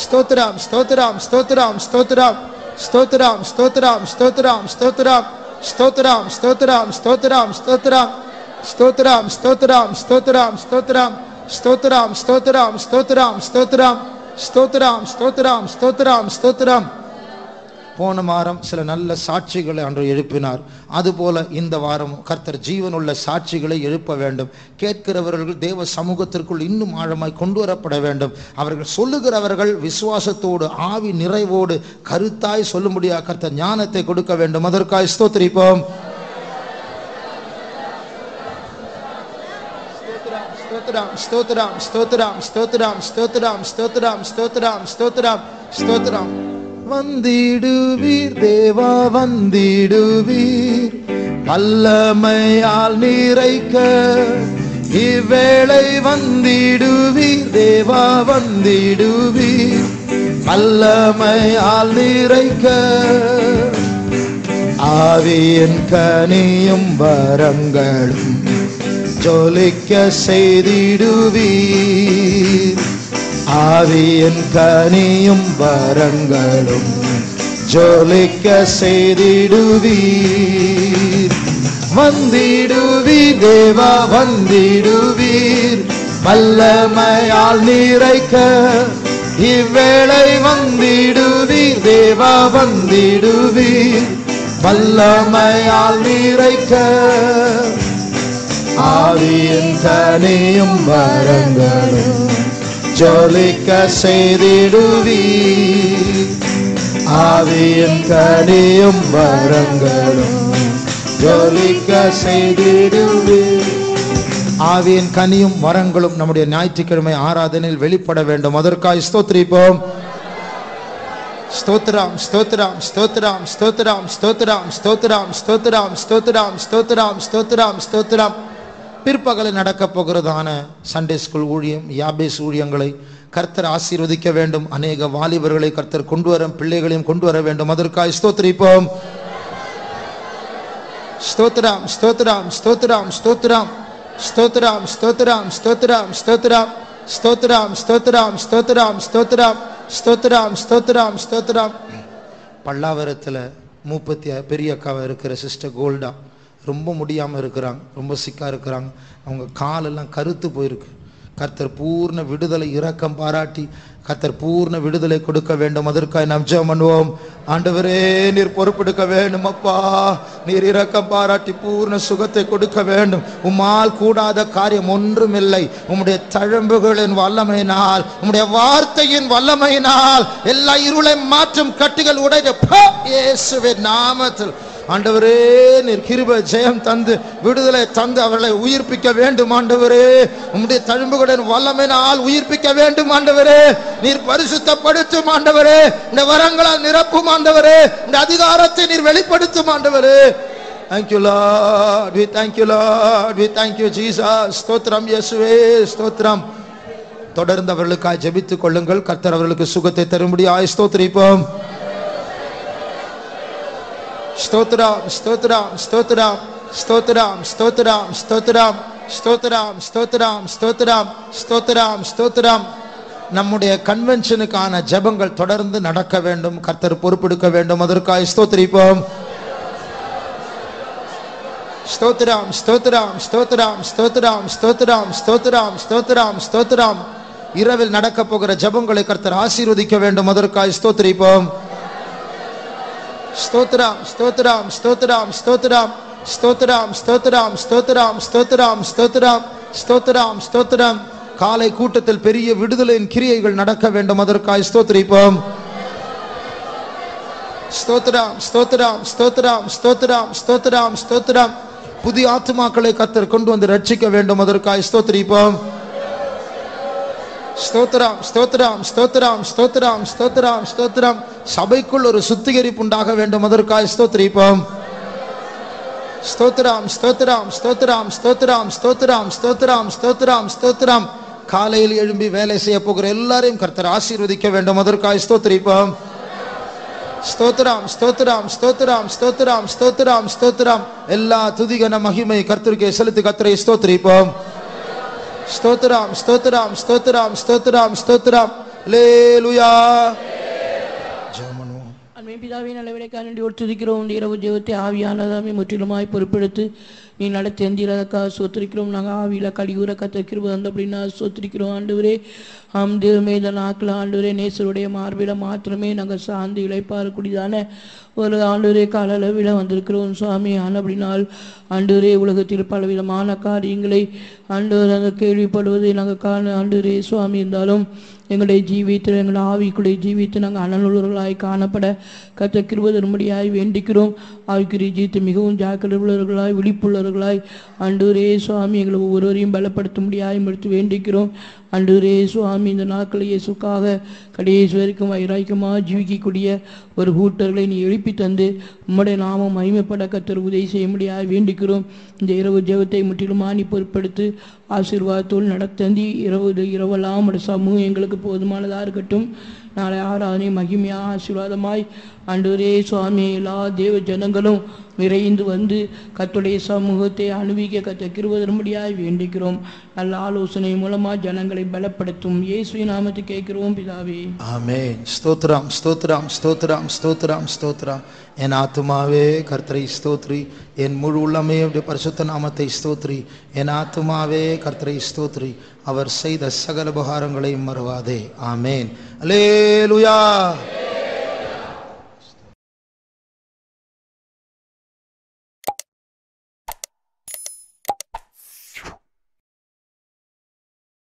ஸ்தோத்ராம் ஸ்தோத்ராம் ஸ்தோத்ராம் ஸ்தோத்ராம் ஸ்தோத்ராம் ஸ்தோத்ராம் ஸ்தோத்ராம் ஸ்தோத்ராம் ஸ்தோத்ராம் ஸ்தோத்ராம் ஸ்தோத்ராம் ஸ்தோத்ராம் ஸ்தோத்ராம் ஸ்தோத்ராம் ஸ்தோத்ராம் ஸ்தோத்ராம் ஸ்தோத்ராம் ஸ்தோத்ராம் ஸ்தோத்ராம் ஸ்தோத்ராம் ஸ்தோத்ராம் ஸ்தோத்ராம் ஸ்தோத்ராம் ஸ்தோத்ராம் போன வாரம் சில நல்ல சாட்சிகளை அன்று எழுப்பினார் அதுபோல இந்த வாரம் கர்த்தர் ஜீவனுள்ள சாட்சிகளை எழுப்ப வேண்டும் கேட்கிறவர்கள் தேவ சமூகத்திற்குள் இன்னும் ஆழமாய் கொண்டு வரப்பட வேண்டும் அவர்கள் சொல்லுகிறவர்கள் விசுவாசத்தோடு ஆவி நிறைவோடு கருத்தாய் சொல்லும்படியாக கர்த்தர் ஞானத்தை கொடுக்க வேண்டும் அதற்காய் ஸ்தோத்திரிப்போம் ஸ்தோத்திரம் ஸ்தோத்திரம் ஸ்தோத்திரம் ஸ்தோத்திரம் ஸ்தோத்திரம் ஸ்தோத்திரம் ஸ்தோத்திரம் ஸ்தோத்திரம் ஸ்தோத்திரம். வந்திடுவீர் தேவா வந்திடுவீர். வல்லமையால் நிறைக்க இவ்வேளை வந்திடுவீர் தேவா வந்திடுவீர். வல்லமையால் நிறைக்க ஆவியின் கனியும் வரங்களும் ஜொலிக்க செய்திடுவீர். ஆவியின் கனியும் வரங்களும் ஜொலிக்க செய்திடுவீர். வந்திடுவீர் தேவா வந்திடுவீர். வல்லமையால் நிறைக்க இவ்வேளை வந்திடுவீர் தேவா வந்திடுவீர். வல்லமையால் நிறைக்க ஆவியின் தனியும் மரங்களும் ஜொலிக்க செய்திடுவி ஆவியின் தனியும் மரங்களும் ஜொலிக்க செய்திடுவி ஆவியின் கனியும் மரங்களும் நம்முடைய ஞாயிற்றுக்கிழமை ஆராதனையில் வெளிப்பட வேண்டும் அதற்காக அதற்காய் ஸ்தோத்ராம் ஸ்தோத்ராம் ஸ்தோத்ராம் ஸ்தோத்ராம் ஸ்தோத்ராம் ஸ்தோத்ராம் ஸ்தோத்ராம் ஸ்தோத்ராம் ஸ்தோத்ராம் ஸ்தோத்ராம் ஸ்தோத்ராம் ஸ்தோத்ராம் பிற்பகலில் நடக்கப் போகிறதான சண்டே ஸ்கூல் ஊழியம் யாபேஸ் ஊழியங்களை கர்த்தர் ஆசீர்வதிக்க வேண்டும். அநேக வாலிபர்களை கர்த்தர் கொண்டு வர பிள்ளைகளையும் கொண்டு வர வேண்டும். அதற்காய் ஸ்தோத்திரிப்போம். ஸ்தோத்ராம் ஸ்தோத்ராம் ஸ்தோத்ராம் ஸ்தோத்ராம் ஸ்தோத்ராம் ஸ்தோத்ராம் ஸ்தோத்ராம் ஸ்தோத்ராம் ஸ்தோத்ராம் ஸ்தோத்ராம் ஸ்தோத்ராம் ஸ்தோத்ராம் ஸ்தோத்ராம் ஸ்தோத்ராம் ஸ்தோத்ராம் பல்லாவரத்தில் மூப்பத்தி பெரிய அக்காவை இருக்கிற சிஸ்டர் கோல்டா ரொம்ப முடியாமல் இருக்கிறாங்க ரொம்ப சிக்காக இருக்கிறாங்க. அவங்க காலெல்லாம் கருத்து போயிருக்கு. கர்த்தர் பூர்ண விடுதலை இரக்கம் பாராட்டி கர்த்தர் பூர்ண விடுதலை கொடுக்க வேண்டும். அதற்காக நாம் ஜெபம் பண்ணுவோம். ஆண்டவரே நீர் பொறுப்பெடுக்க வேண்டும் அப்பா. நீர் இரக்கம் பாராட்டி பூர்ண சுகத்தை கொடுக்க வேண்டும். உம்மால் கூடாத காரியம் ஒன்றுமில்லை. உம்முடைய தழும்புகளின் வல்லமையினால் உம்முடைய வார்த்தையின் வல்லமையினால் எல்லா இருளை மாற்றும் கட்டுகள் உடைய இயேசுவின் நாமத்தில். ஆண்டவரே நீர் கிருப ஜெயம் தந்து விடுதலை தந்து அவர்களை உயிர்ப்பிக்க வேண்டும் ஆண்டவரே. உம்முடைய தழும்புகளின் வல்லமையினால் உயிர்ப்பிக்க வேண்டும் ஆண்டவரே. நீர் பரிசுத்தப்படுத்தும் ஆண்டவரே. இந்த வரங்களால் நிரப்பும் ஆண்டவரே. இந்த அதிகாரத்தை நீர் வெளிப்படுத்தும் ஆண்டவரே. Thank you, Lord. We thank you, Lord. We thank you, Jesus. ஸ்தோத்திரம் இயேசுவே ஸ்தோத்ரம் தொடர்ந்து அவர்களுக்காக ஜெபித்துக் கொள்ளுங்கள். கர்த்தர் அவர்களுக்கு சுகத்தை தரும்படி ஆய் ஸ்தோத்ராம் ஸ்தோத்ராம் ஸ்தோத்ராம் ஸ்தோத்ராம் ஸ்தோத்ராம் ஸ்தோத்ராம் ஸ்தோத்ராம் ஸ்தோத்ராம் ஸ்தோத்ராம் ஸ்தோத்ராம் ஸ்தோத்ராம் நம்முடைய கன்வென்ஷனுக்கான ஜெபங்கள் தொடர்ந்து நடக்க வேண்டும் கர்த்தர் பொறுப்பெடுக்க வேண்டும் அதற்காக ஸ்தோத்திரிப்போம் ஸ்தோத்ராம் ஸ்தோத்ராம் ஸ்தோத்ராம் ஸ்தோத்ராம் ஸ்தோத்ராம் ஸ்தோத்ராம் ஸ்தோத்ராம் ஸ்தோத்ராம் இரவில் நடக்க போகிற ஜெபங்களை கர்த்தர் ஆசீர்வதிக்க வேண்டும் அதற்காக ஸ்தோத்திரிப்போம் ஸ்தோத்ராம் ஸ்தோத்ராம் ஸ்தோத்ராம் ஸ்தோத்ராம் ஸ்தோத்ராம் ஸ்தோத்ராம் ஸ்தோத்ராம் ஸ்தோத்ராம் ஸ்தோத்ராம் ஸ்தோத்ராம் ஸ்தோத்ராம் காலை கூட்டத்தில் பெரிய விடுதலையின் கிரியைகள் நடக்க வேண்டும் அதற்காக ஸ்தோத்திரிப்போம் ஸ்தோத்ராம் ஸ்தோத்ராம் ஸ்தோத்ராம் ஸ்தோத்ராம் ஸ்தோத்ராம் ஸ்தோத்ராம் புதிய ஆத்துமாக்களை கத்தர் கொண்டு வந்து ரட்சிக்க வேண்டும் அதற்காக ஸ்தோத்திரிப்போம் ஸ்தோத்ராம் ஸ்தோத்ராம் ஸ்தோத்ராம் ஸ்தோத்ராம் ஸ்தோத்ராம் ஸ்தோத்ராம் சபைக்குள் ஒரு சுத்திகரிப்பு உண்டாக வேண்டும் அதற்காக ஸ்தோத்ரிப்போம் ஸ்தோத்ராம் ஸ்தோத்ராம் ஸ்தோத்ராம் ஸ்தோத்ராம் ஸ்தோத்ராம் ஸ்தோத்ராம் ஸ்தோத்ராம் ஸ்தோத்ராம் காலையில் எழும்பி வேலை செய்ய போகிற எல்லாரையும் கர்த்தர் ஆசீர்வதிக்க வேண்டும் அதற்காக ஸ்தோத்ரிப்போம் ஸ்தோத்ராம் ஸ்தோத்ராம் ஸ்தோத்ராம் ஸ்தோத்ராம் ஸ்தோத்ராம் ஸ்தோத்ராம் எல்லா துதிகன மகிமை கர்த்தருக்கே செலுத்தி கர்த்தரை ஸ்தோத்திரிப்போம் ஸ்தோத்ராம் ஸ்தோத்ராம் ஸ்தோத்ராம் ஸ்தோத்ராம் ஸ்தோத்ராம் லேலுயா அன்பின் பிதாவின் அளவிலே காலண்டி ஒற்றிருக்கிறோம் இரவு ஜெயத்தை ஆவியானதாமே முற்றிலுமாய் பொறுப்பெடுத்து நீ நடத்தி எந்திரதற்காக சோத்திருக்கிறோம். நாங்கள் ஆவியில் கடியூர கத்த கிருப வந்து அப்படின்னா சோத்திருக்கிறோம். ஆண்டுவரே ஆம் தேவமே இந்த நாக்கில் ஆண்டவரே நேசருடைய மார்பில மாத்திரமே நாங்கள் சார்ந்து இழைப்பாரக்கூடியதான ஒரு ஆண்டவரே கால அளவில் வந்திருக்கிறோம். சுவாமி ஆன அப்படினால் ஆண்டவரே உலகத்தில் பலவிதமான காரியங்களை ஆண்டு நாங்கள் கேள்விப்படுவதை நாங்கள் காண ஆண்டுரே சுவாமி இருந்தாலும் எங்களுடைய ஜீவியத்தில் எங்கள் ஆவிக்குடைய ஜீவியத்தை நாங்கள் அனலுள்ளவர்களாய் காணப்பட கத்த கிருபதரும்படியாய் வேண்டிக்கிறோம். ஆவிக்குரிய ஜீவித்து மிகவும் ஜாக்கிரதை உள்ளவர்களாய் விழிப்புள்ளவர்களாய் ஆண்டவரே சுவாமி எங்களை ஒவ்வொருவரையும் பலப்படுத்த முடியாய் எடுத்து வேண்டிக்கிறோம். ஆண்டவரே சுவாமி இந்த நாட்களை இயேசுக்காக கடைசி வரைக்கும் வைராய்க்கமாக ஜீவிக்கக்கூடிய ஒரு கூட்டர்களை நீ எழுப்பி தந்து உம்முடைய நாமம் மகிமைப்பட கத்தர் உதவி செய்ய முடியாது வேண்டிக்கிறோம் இந்த இரவு ஜெபத்தை முற்றிலுமா நீ பொருட்படுத்து ஆசீர்வாதத்தோடு நடத்தந்தி. இரவு இரவெல்லாம் சமூகம் எங்களுக்கு போதுமானதாக இருக்கட்டும். நாளை ஆராதனை மகிமையா ஆசீர்வாதமாய் ஆண்டவரே சுவாமி எல்லா தேவ ஜனங்களும் விரைந்து வந்து கத்துடைய சமூகத்தை அணுவிக்க கத்த கிருவதன்படியாய் வேண்டிக்கிறோம். நல்ல ஆலோசனை மூலமா ஜனங்களை பலப்படுத்தும். இயேசு நாமத்தை கேட்கிறோம் பிதாவே. ஆமே ஸ்தோத்ராம் ஸ்தோத்ராம் ஸ்தோத்ராம் ஸ்தோத்ராம் ஸ்தோத்ராம் என் ஆத்துமாவே கர்த்தரை ஸ்தோத்ரி. என் முழு உள்ளமே அப்படி பரிசுத்த நாமத்தை ஸ்தோத்ரி. என் ஆத்துமாவே கர்த்தரை ஸ்தோத்ரி. அவர் செய்த சகல உபகாரங்களையும் மறவாதே. ஆமேன். அலே லுயா